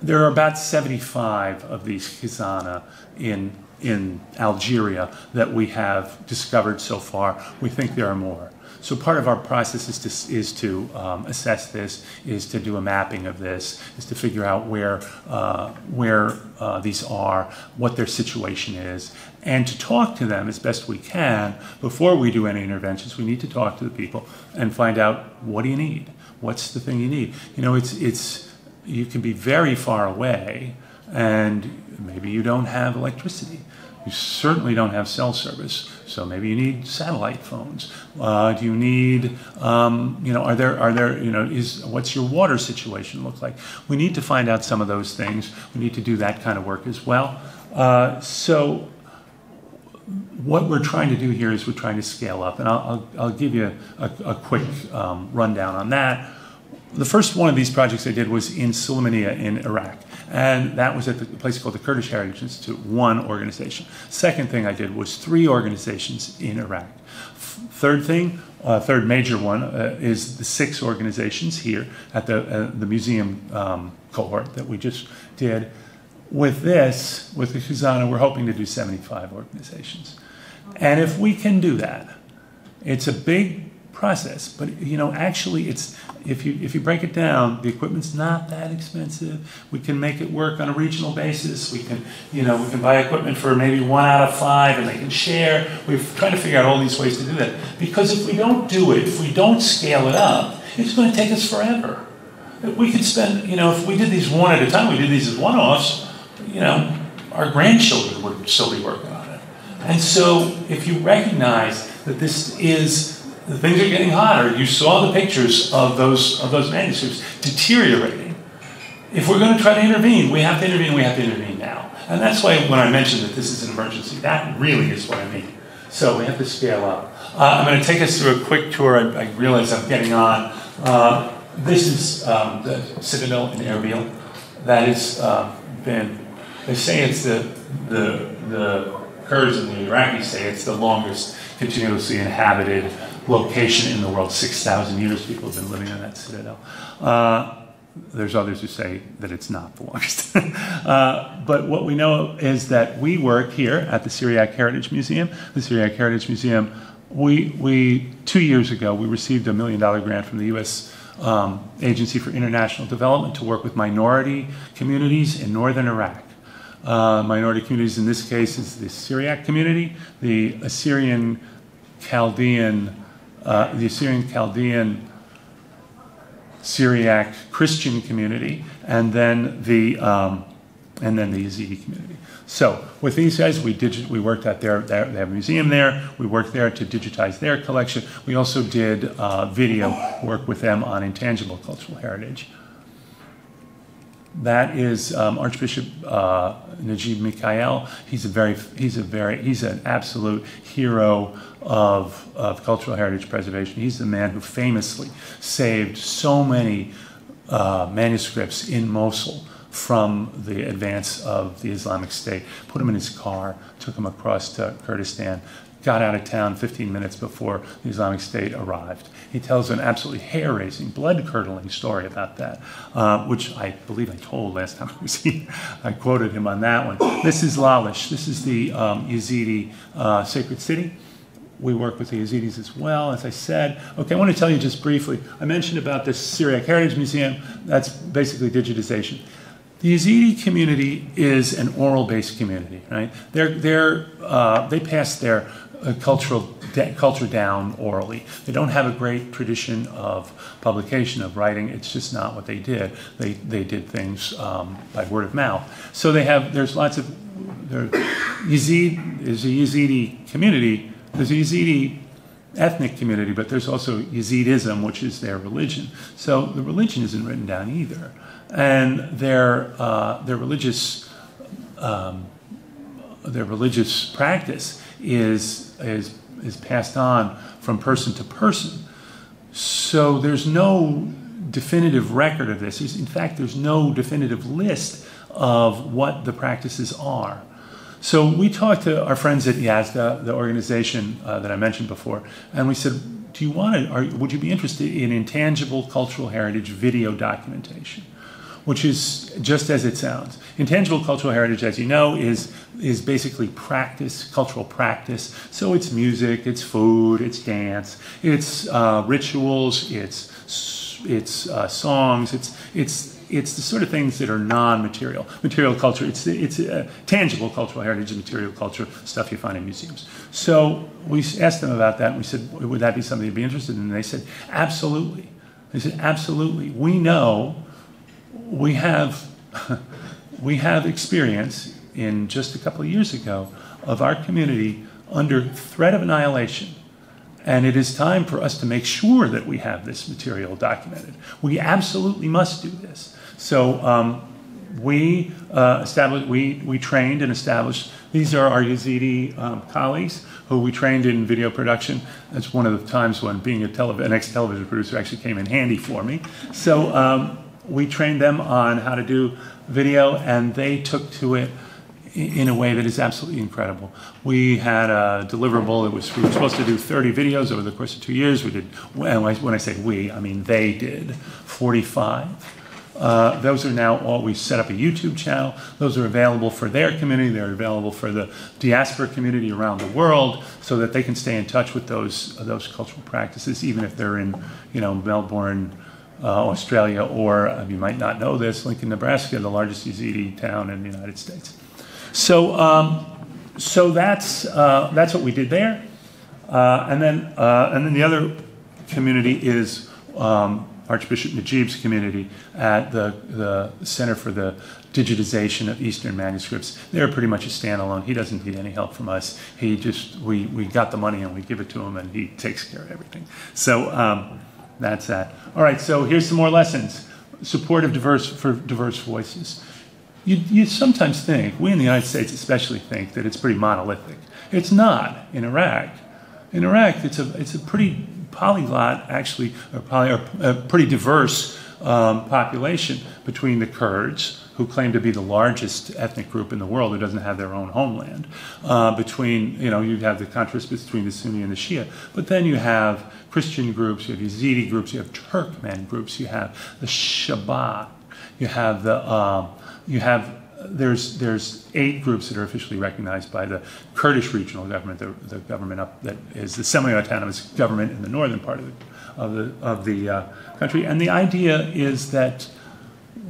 there are about 75 of these Khazana in, in Algeria that we have discovered so far. We think there are more. So part of our process is to, is to um, assess this, is to do a mapping of this, is to figure out where, uh, where uh, these are, what their situation is, and to talk to them as best we can before we do any interventions. We need to talk to the people and find out what do you need? What's the thing you need? You know, it's, it's, you can be very far away and maybe you don't have electricity. You certainly don't have cell service, so maybe you need satellite phones. Uh, do you need, um, you know, are there, are there, you know, is what's your water situation look like? We need to find out some of those things. We need to do that kind of work as well. Uh, so what we're trying to do here is we're trying to scale up, and I'll, I'll, I'll give you a, a quick um, rundown on that. The first one of these projects I did was in Sulaymaniyah in Iraq, and that was at the place called the Kurdish Heritage Institute, one organization. Second thing I did was three organizations in Iraq. Third thing, uh, third major one, uh, is the six organizations here at the, uh, the museum um, cohort that we just did. With this, with the Khazana, we're hoping to do 75 organizations. And if we can do that, it's a big process, but you know, actually, it's if you if you break it down, the equipment's not that expensive. We can make it work on a regional basis. We can, you know, we can buy equipment for maybe one out of five, and they can share. We've tried to figure out all these ways to do that because if we don't do it, if we don't scale it up, it's going to take us forever. We could spend, you know, if we did these one at a time, we did these as one-offs. You know, our grandchildren would still be working. And so, if you recognize that this is the things are getting hotter. You saw the pictures of those of those manuscripts deteriorating. If we're going to try to intervene, we have to intervene. We have to intervene now, and that's why when I mentioned that this is an emergency, that really is what I mean. So we have to scale up. Uh, I'm going to take us through a quick tour. I, I realize I'm getting on. Uh, this is um, the Citadel in Erbil. That has uh, been. They say it's the the the Kurds and the Iraqis say it's the longest continuously inhabited location in the world. 6,000 years people have been living in that citadel. Uh, there's others who say that it's not the longest. uh, but what we know is that we work here at the Syriac Heritage Museum. The Syriac Heritage Museum, we, we two years ago, we received a million dollar grant from the U.S. Um, Agency for International Development to work with minority communities in northern Iraq. Uh, minority communities in this case is the Syriac community, the Assyrian Chaldean, uh, the Assyrian Chaldean Syriac Christian community, and then the um, and then the Yazidi community. So with these guys, we digi- we worked at their, their, they have a museum there. We worked there to digitize their collection. We also did uh, video work with them on intangible cultural heritage. That is um, Archbishop uh, Najib Mikhail. He's a very, he's a very, he's an absolute hero of, of cultural heritage preservation. He's the man who famously saved so many uh, manuscripts in Mosul from the advance of the Islamic State. Put him in his car, took him across to Kurdistan, got out of town 15 minutes before the Islamic State arrived. He tells an absolutely hair raising, blood curdling story about that, uh, which I believe I told last time I was here. I quoted him on that one. This is Lalish. This is the um, Yazidi uh, sacred city. We work with the Yazidis as well, as I said. Okay, I want to tell you just briefly. I mentioned about this Syriac Heritage Museum. That's basically digitization. The Yazidi community is an oral-based community, right? They're, they're, uh, they pass their uh, cultural culture down orally. They don't have a great tradition of publication of writing. It's just not what they did. They they did things um, by word of mouth. So they have there's lots of there Yazid a Yazidi community. There's a Yazidi ethnic community, but there's also Yazidism, which is their religion. So the religion isn't written down either, and their uh, their religious um, their religious practice is is is passed on from person to person. So there's no definitive record of this. In fact, there's no definitive list of what the practices are. So we talked to our friends at Yazda, the organization uh, that I mentioned before, and we said, "Do you want to? Would you be interested in intangible cultural heritage video documentation?" Which is just as it sounds. Intangible cultural heritage, as you know, is, is basically practice, cultural practice. So it's music, it's food, it's dance, it's uh, rituals, it's, it's uh, songs, it's, it's, it's the sort of things that are non-material. Material culture, it's, it's uh, tangible cultural heritage material culture, stuff you find in museums. So we asked them about that, and we said, would that be something you'd be interested in? And they said, absolutely. They said, absolutely. We know we have, we have experience in just a couple of years ago of our community under threat of annihilation. And it is time for us to make sure that we have this material documented. We absolutely must do this. So um, we uh, established, we, we trained and established, these are our Yazidi um, colleagues who we trained in video production. That's one of the times when being a tele- an ex-television producer actually came in handy for me. So um, we trained them on how to do video, and they took to it in a way that is absolutely incredible. We had a deliverable. It was we were supposed to do 30 videos over the course of two years. We did, when I say we, I mean they did 45. Uh, those are now all, we set up a YouTube channel. Those are available for their community. They're available for the diaspora community around the world so that they can stay in touch with those, those cultural practices, even if they're in, you know, Melbourne, uh, Australia, or uh, you might not know this, Lincoln, Nebraska, the largest Yazidi town in the United States. So, um, so that's uh, that's what we did there, uh, and then uh, and then the other community is um, Archbishop Najib's community at the, the Center for the Digitization of Eastern Manuscripts. They're pretty much a standalone. He doesn't need any help from us. He just, we, we got the money and we give it to him and he takes care of everything. So um, that's that. All right, so here's some more lessons. Support of diverse, for diverse voices. You, you sometimes think, we in the United States especially think that it's pretty monolithic. It's not in Iraq. In Iraq, it's a, it's a pretty polyglot, actually, or, poly, or a pretty diverse um, population between the Kurds, who claim to be the largest ethnic group in the world who doesn't have their own homeland. Uh, between, you know, you have the contrast between the Sunni and the Shia. But then you have Christian groups, you have Yazidi groups, you have Turkmen groups, you have the Shabak, you have the, uh, you have there's there's eight groups that are officially recognized by the Kurdish regional government, the, the government up that is the semi-autonomous government in the northern part of the of the of the uh, country. And the idea is that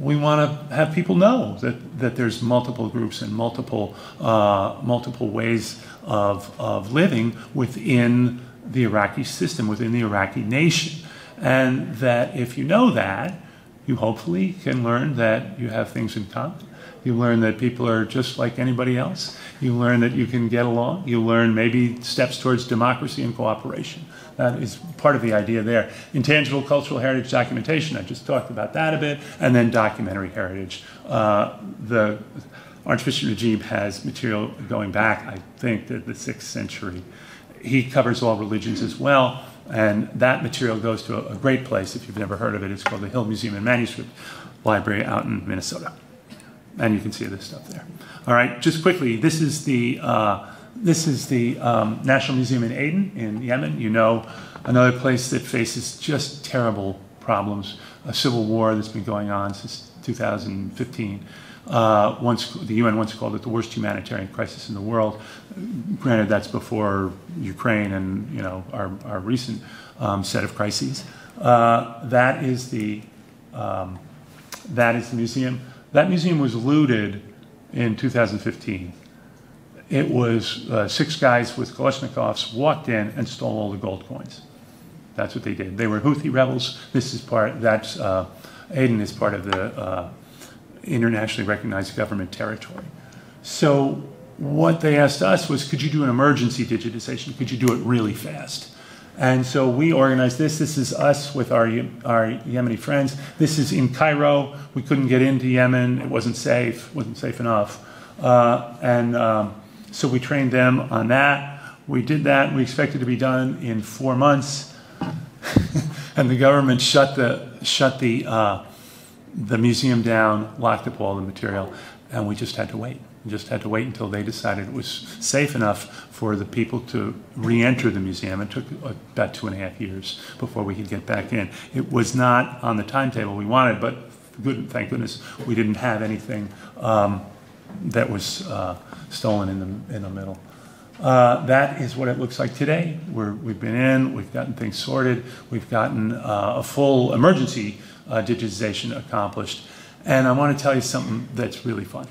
we want to have people know that that there's multiple groups and multiple uh, multiple ways of of living within the Iraqi system, within the Iraqi nation, and that if you know that, you hopefully can learn that you have things in common you learn that people are just like anybody else. You learn that you can get along. You learn maybe steps towards democracy and cooperation. That is part of the idea there. Intangible cultural heritage documentation, I just talked about that a bit, and then documentary heritage. Uh, the Archbishop Najib has material going back, I think, to the sixth century. He covers all religions as well, and that material goes to a, a great place. If you've never heard of it, it's called the Hill Museum and Manuscript Library out in Minnesota and you can see this stuff there. All right, just quickly, this is the uh, this is the um, National Museum in Aden in Yemen. You know, another place that faces just terrible problems, a civil war that's been going on since 2015. Uh, once the UN once called it the worst humanitarian crisis in the world. Granted, that's before Ukraine and you know our, our recent um, set of crises. Uh, that is the um, that is the museum. That museum was looted in 2015. It was uh, six guys with Kalashnikovs walked in and stole all the gold coins. That's what they did. They were Houthi rebels. This is part, that's, uh, Aden is part of the uh, internationally recognized government territory. So what they asked us was, could you do an emergency digitization? Could you do it really fast? And so we organized this. This is us with our, our Yemeni friends. This is in Cairo. We couldn't get into Yemen. It wasn't safe, wasn't safe enough. Uh, and um, so we trained them on that. We did that. We expected to be done in four months. and the government shut the, shut the, uh, the museum down, locked up all the material, and we just had to wait. We just had to wait until they decided it was safe enough for the people to re-enter the museum. It took about two and a half years before we could get back in. It was not on the timetable we wanted, but good, thank goodness we didn't have anything um, that was uh, stolen in the, in the middle. Uh, that is what it looks like today. we have been in, we've gotten things sorted, we've gotten uh, a full emergency uh, digitization accomplished. And I want to tell you something that's really fun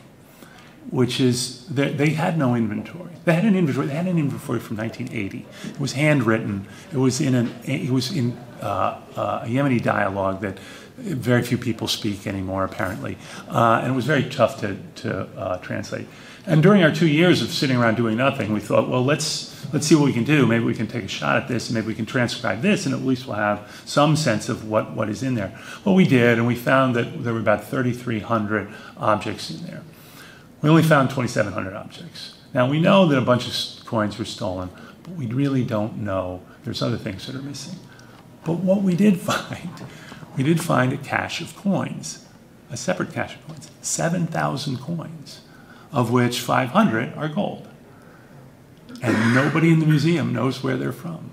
which is they, they had no inventory. They had an inventory. They had an inventory from 1980. It was handwritten. It was in an. It was in uh, uh, a Yemeni dialogue that very few people speak anymore, apparently, uh, and it was very tough to to translate. And during our two years of sitting around doing nothing, we thought, well, let's let's see what we can do. Maybe we can take a shot at this, and maybe we can transcribe this, and at least we'll have some sense of what, what is in there. Well, we did, and we found that there were about 3,300 objects in there. We only found 2,700 objects. Now we know that a bunch of coins were stolen, but we really don't know. There's other things that are missing. But what we did find, we did find a cache of coins, a separate cache of coins, 7,000 coins, of which 500 are gold. And nobody in the museum knows where they're from.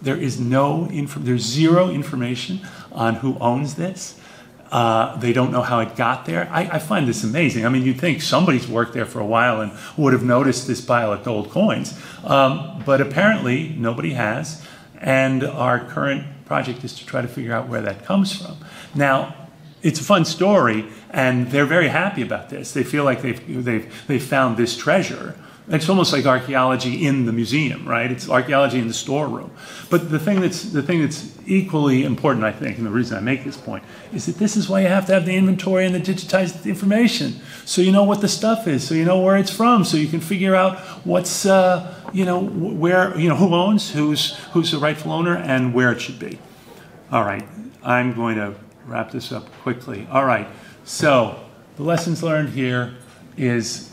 There is no, inf- there's zero information on who owns this. Uh, they don't know how it got there. I, I, find this amazing. I mean, you'd think somebody's worked there for a while and would have noticed this pile of gold coins, um, but apparently nobody has. And our current project is to try to figure out where that comes from. Now, it's a fun story, and they're very happy about this. They feel like they've, they've, they've found this treasure It's almost like archaeology in the museum, right? It's archaeology in the storeroom. But the thing that's the thing that's equally important, I think, and the reason I make this point is that this is why you have to have the inventory and the digitized information, so you know what the stuff is, so you know where it's from, so you can figure out what's uh, you know where you know who owns, who's who's the rightful owner, and where it should be. All right, I'm going to wrap this up quickly. All right, so the lessons learned here is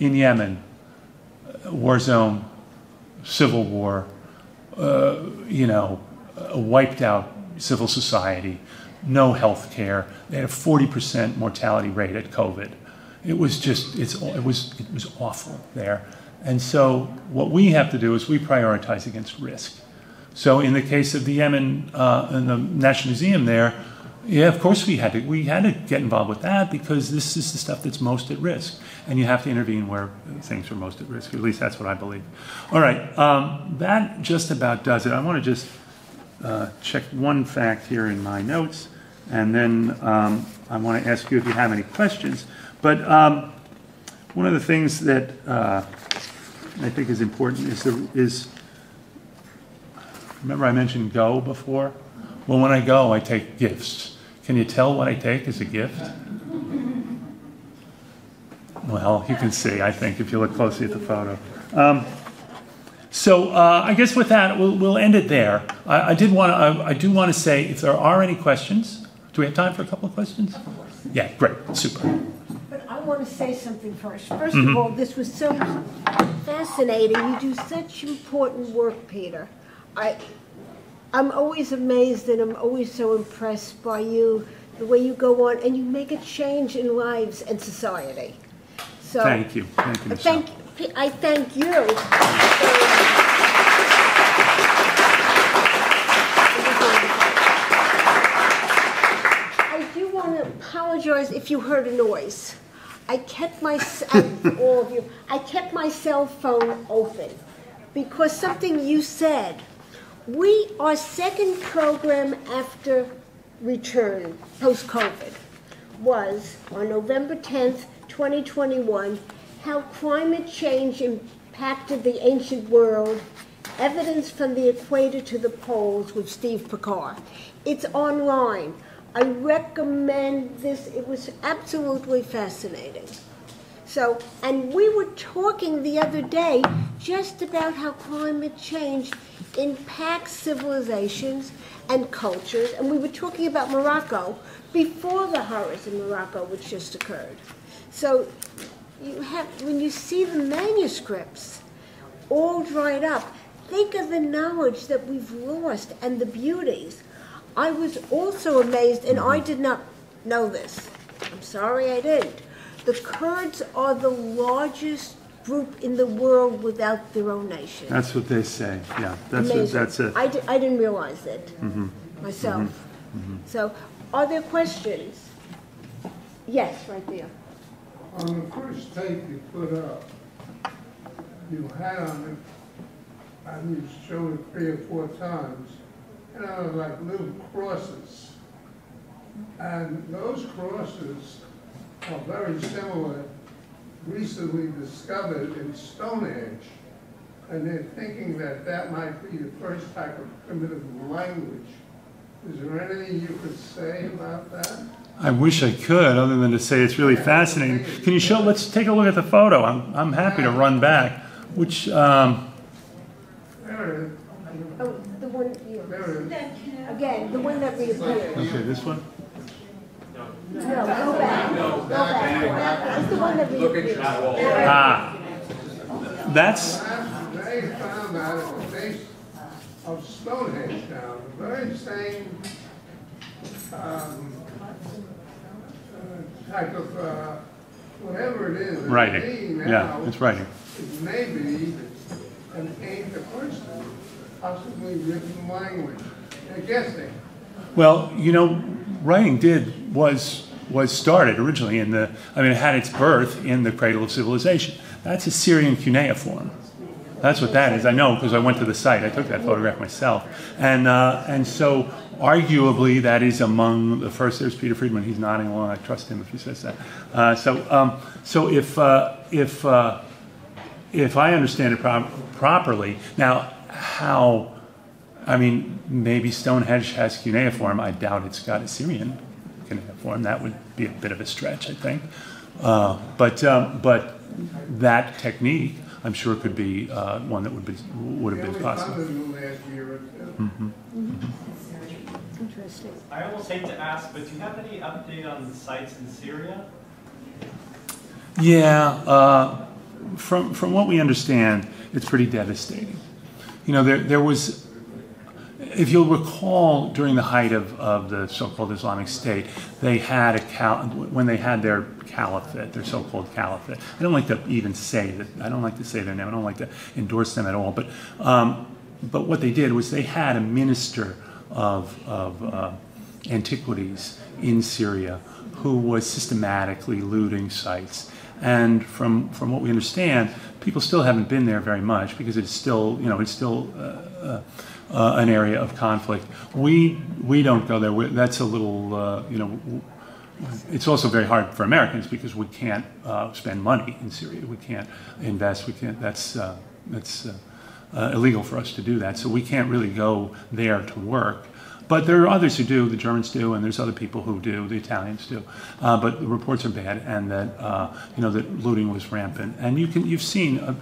in Yemen, war zone, civil war, uh, you know, a wiped out civil society, no health care. They had a 40% mortality rate at COVID. It was just, it's, it was, it was awful there. And so what we have to do is we prioritize against risk. So in the case of the Yemen, uh, the National Museum there, yeah, of course we had to we had to get involved with that because this is the stuff that's most at risk, and you have to intervene where things are most at risk. At least that's what I believe. All right, um, that just about does it. I want to just uh, check one fact here in my notes, and then um, I want to ask you if you have any questions. But um, one of the things that uh, I think is important is the, is remember I mentioned go before. Well, when I go, I take gifts. Can you tell what I take as a gift? Well, you can see, I think, if you look closely at the photo. Um, so uh, I guess with that, we'll, we'll end it there. I, I did want I, I do want to say, if there are any questions, do we have time for a couple of questions? Of course. Yeah, great, super. But I want to say something first. 1st of all, this was so fascinating. You do such important work, Peter. I, I'm always amazed and I'm always so impressed by you, the way you go on and you make a change in lives and society. So Thank you, thank you, I thank, I thank you. I do want to apologize if you heard a noise. I kept my all of you, I kept my cell phone open because something you said. We, our second program after return, post-COVID, was on November 10th, 2021, how climate change impacted the ancient world, evidence from the equator to the poles with Steve Picard. It's online. I recommend this. It was absolutely fascinating. So, and we were talking the other day just about how climate change impacts civilizations and cultures, and we were talking about Morocco before the horrors in Morocco, which just occurred. So, you have when you see the manuscripts all dried up, think of the knowledge that we've lost and the beauties. I was also amazed, and I did not know this. I'm sorry I didn't. The Kurds are the largest group in the world without their own nation. That's what they say, yeah, that's, a- Amazing. that's it. I, di- I didn't realize it mm-hmm. myself. Mm-hmm. Mm-hmm. So, are there questions? Yes, right there. On the first tape you put up, you had on it, I and you showed it three or four times, and there were like little crosses. And those crosses are very similar, recently discovered in Stonehenge. And they're thinking that that might be the first type of primitive language. Is there anything you could say about that? I wish I could, other than to say it's really fascinating. Can you show, let's take a look at the photo. I'm, I'm happy to run back, which, um, There it is, Oh, the one, you- there it is. again, the one that reappeared. okay, this one? No, go back. Go back. It's the one that reappeared. Ah, that's, They found out at the base of Stonehenge now, the very same, um, uh, type of, uh, whatever it is. writing, being yeah, it's writing. It may be an ancient person, possibly written language. They're guessing. Well, you know, writing did, was, was started originally in the, I mean, it had its birth in the cradle of civilization. That's Assyrian cuneiform. That's what that is. I know because I went to the site. I took that photograph myself. And, uh, and so arguably that is among the first, there's Peter Friedman. He's nodding along. I trust him if he says that. Uh, so, um, so if, uh, if, uh, if I understand it prop- properly, now how, I mean, maybe Stonehenge has cuneiform. I doubt it's got Assyrian cuneiform. That would be a bit of a stretch, I think. Uh, but um, but that technique, I'm sure, could be uh, one that would be would have been possible. it in the last year or two. Interesting. I almost hate to ask, but do you have any update on the sites in Syria? Yeah, uh, from, from what we understand, it's pretty devastating. You know, there, there was, if you'll recall, during the height of, of the so-called Islamic State, they had a cal, when they had their caliphate, their so-called caliphate. I don't like to even say that, I don't like to say their name, I don't like to endorse them at all, but, um, but what they did was they had a minister of, of uh, antiquities in Syria who was systematically looting sites. And from, from what we understand, people still haven't been there very much because it's still, you know, it's still uh, uh, uh, an area of conflict. We, we don't go there. We, that's a little, uh, you know, it's also very hard for Americans because we can't uh, spend money in Syria. We can't invest. We can't. That's uh, that's uh, uh, illegal for us to do that. So we can't really go there to work. But there are others who do. The Germans do, and there's other people who do. The Italians do. Uh, but the reports are bad, and that uh, you know that looting was rampant. And you can you've seen uh,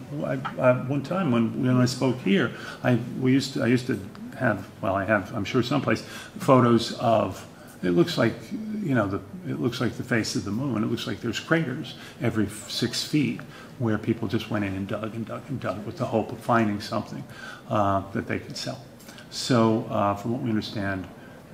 I, one time when when I spoke here, I we used to, I used to have well I have I'm sure someplace photos of it looks like you know the it looks like the face of the moon. It looks like there's craters every six feet where people just went in and dug and dug and dug with the hope of finding something uh, that they could sell. So uh, from what we understand,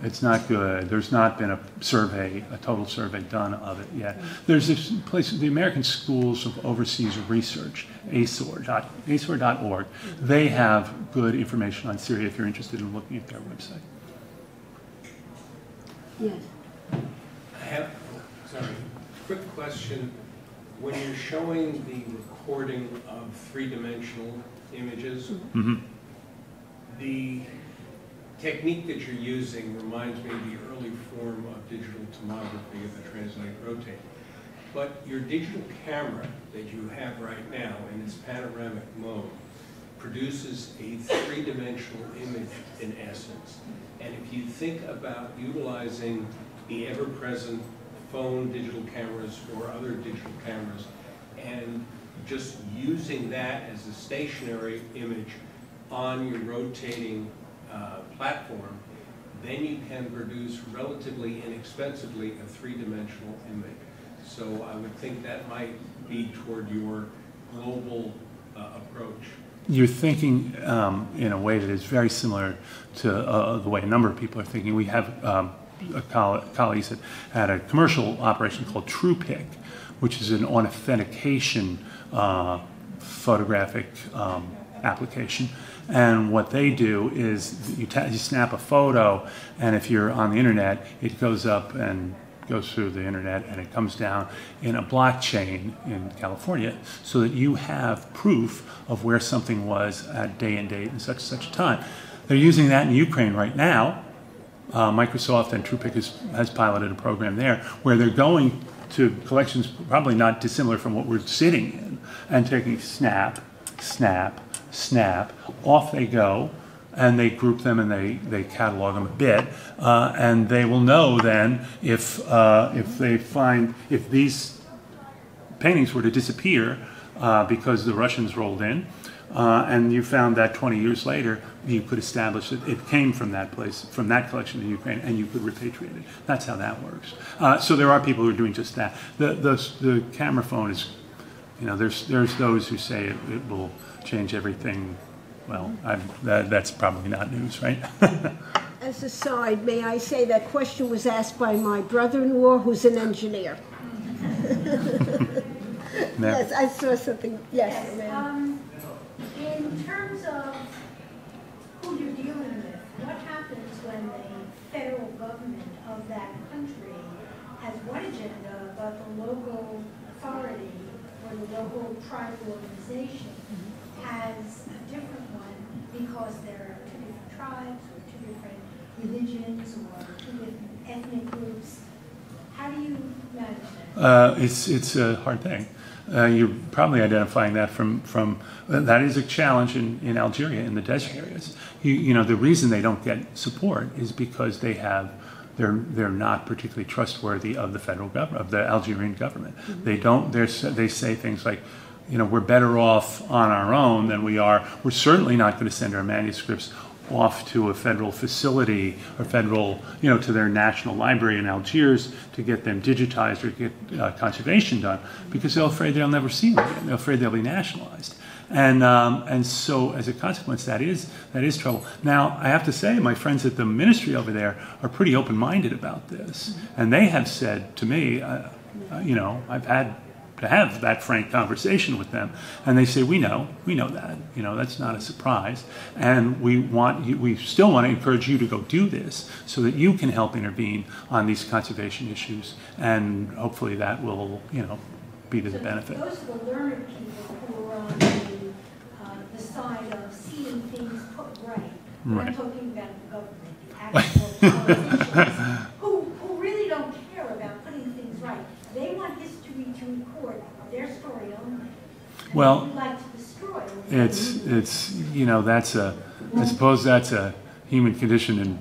it's not good. There's not been a survey, a total survey done of it yet. There's this place, the American Schools of Overseas Research, ASOR, dot- ASOR.org. They have good information on Syria if you're interested in looking at their website. Yes. I have, sorry, quick question. When you're showing the recording of three-dimensional images, Mhm. the technique that you're using reminds me of the early form of digital tomography of the translate rotate. But your digital camera that you have right now in its panoramic mode produces a three-dimensional image in essence. And if you think about utilizing the ever-present phone digital cameras or other digital cameras and just using that as a stationary image on your rotating uh, platform, then you can produce relatively inexpensively a three-dimensional image. So I would think that might be toward your global uh, approach. You're thinking um, in a way that is very similar to uh, the way a number of people are thinking. We have um, a coll- colleagues that had a commercial operation called Truepic, which is an authentication uh, photographic um, application. And what they do is you, you snap a photo, and if you're on the internet, it goes up and goes through the internet and it comes down in a blockchain in California so that you have proof of where something was at day and date and such such a time. They're using that in Ukraine right now. Uh, Microsoft and Truepic has, has piloted a program there where they're going to collections probably not dissimilar from what we're sitting in and taking snap, snap, snap, off they go and they group them and they, they catalog them a bit, uh, and they will know then if uh, if they find if these paintings were to disappear uh, because the Russians rolled in, uh, and you found that 20 years later, you could establish that it came from that place, from that collection in Ukraine, and you could repatriate it. That's how that works. Uh, so there are people who are doing just that. The the, the camera phone is, you know, there's there's those who say it, it will change everything. Well, I'm, that, that's probably not news, right? As a side, may I say that question was asked by my brother-in-law, who's an engineer. No. Yes, I saw something, yes, Yes, ma'am. um, in terms of who you're dealing with, what happens when the federal government of that country has one agenda, but the local authority or the local tribal organization has a different one because there are two different tribes or two different religions or two different ethnic groups? How do you manage that? Uh, it's it's a hard thing. Uh, you're probably identifying that from, from, uh, that is a challenge in, in Algeria, in the desert areas. You, you know, the reason they don't get support is because they have, they're, they're not particularly trustworthy of the federal government, of the Algerian government. They don't, they're, they say things like, you know, we're better off on our own than we are. We're certainly not going to send our manuscripts off to a federal facility or federal, you know, to their national library in Algiers to get them digitized or get uh, conservation done because they're afraid they'll never see them again. They're afraid they'll be nationalized. And, um, and so as a consequence, that is, that is trouble. Now, I have to say, my friends at the ministry over there are pretty open-minded about this. And they have said to me, uh, uh, you know, I've had to have that frank conversation with them. And they say, we know, we know that, you know, that's not a surprise. And we want you, we still want to encourage you to go do this so that you can help intervene on these conservation issues. And hopefully that will, you know, be to the benefit. Those are the learned people who are on the, uh, the side of seeing things put right. We're Right. not talking about the government, the actual politicians, who, who really don't care about putting things right. They want history to record their story only. And Well, they would like to destroy. It's, it's, you know, that's a, I suppose that's a human condition in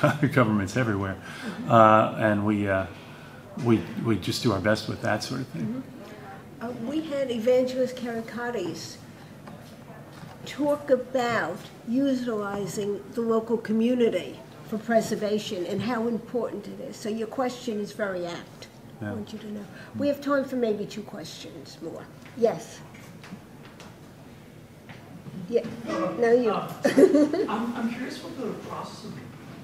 governments everywhere. Uh, and we, uh, we, we just do our best with that sort of thing. Uh, We had Evangelos Kyriakidis talk about utilizing the local community for preservation and how important it is. So your question is very apt. I want you to know. We have time for maybe two questions more. Yes? Yeah, no, you. I'm, I'm curious what the process of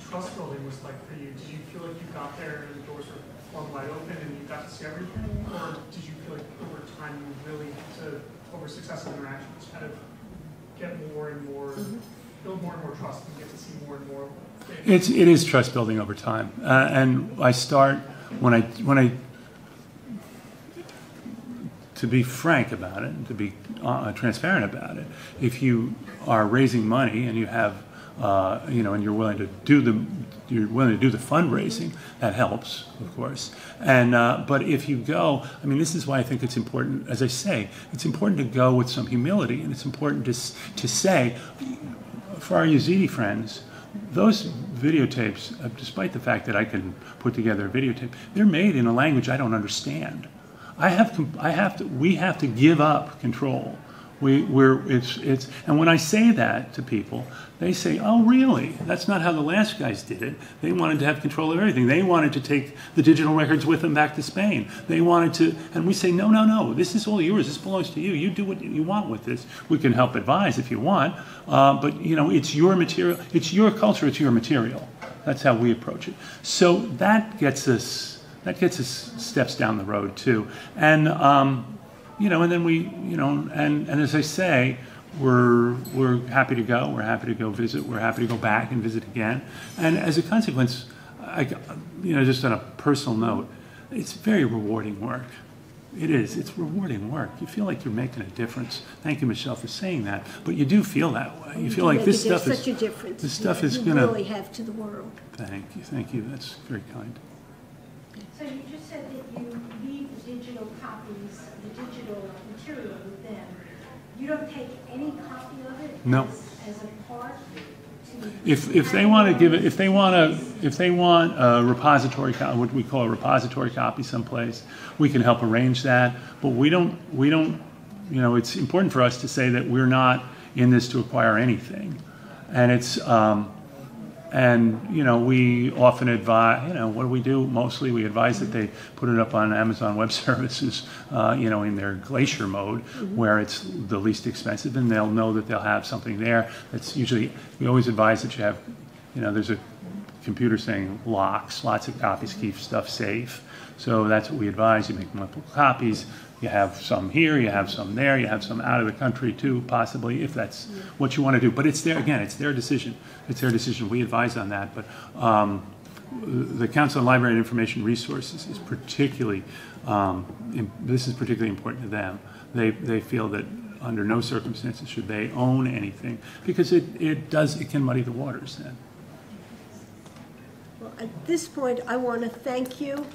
trust building was like for you. Did you feel like you got there and the doors were flung wide open and you got to see everything? Or did you feel like over time you really, to, over successful interactions, kind of get more and more, build more and more trust and get to see more and more? It's, it is trust building over time. Uh, and I start, when I, when I, to be frank about it and to be uh, transparent about it, if you are raising money and you have, uh, you know, and you're willing to do the, you're willing to do the fundraising, that helps, of course. And, uh, but if you go, I mean, this is why I think it's important, as I say, it's important to go with some humility and it's important to, to say, for our Yazidi friends, those videotapes, uh, despite the fact that I can put together a videotape, they're made in a language I don't understand. I have, I have to, we have to give up control. We, we're, it's, it's, and when I say that to people, they say, oh, really? That's not how the last guys did it. They wanted to have control of everything. They wanted to take the digital records with them back to Spain. They wanted to, and we say, no, no, no, this is all yours. This belongs to you. You do what you want with this. We can help advise if you want, uh, but, you know, it's your material, it's your culture, it's your material. That's how we approach it. So that gets us, that gets us steps down the road too. And, um, you know, and then we, you know, and, and as I say, we're, we're happy to go. We're happy to go visit. We're happy to go back and visit again. And as a consequence, I, you know, just on a personal note, it's very rewarding work. It is. It's rewarding work. You feel like you're making a difference. Thank you, Michelle, for saying that. But you do feel that way. You feel like this stuff is. Such a difference. This stuff is gonna. really have to the world. Thank you. Thank you. That's very kind. So you just said that you leave the digital copies, the digital material with them. You don't take any copy of it? No. as- As a part? If, if they want to give it, if they want to, if they want a repository, what we call a repository copy someplace, we can help arrange that. But we don't, we don't, you know, it's important for us to say that we're not in this to acquire anything. And it's, um, and, you know, we often advise, you know, what do we do? Mostly we advise that they put it up on Amazon Web Services, uh, you know, in their glacier mode, where it's the least expensive, and they'll know that they'll have something there. That's usually, we always advise that you have, you know, there's a computer saying LOCKSS, lots of copies keep stuff safe. So that's what we advise. You make multiple copies. You have some here, you have some there, you have some out of the country too, possibly, if that's what you want to do. But it's their, again, it's their decision. It's their decision. We advise on that. But um, the Council on Library and Information Resources is particularly, um, im- this is particularly important to them. They, they feel that under no circumstances should they own anything because it, it does, it can muddy the waters then. At this point, I want to thank you.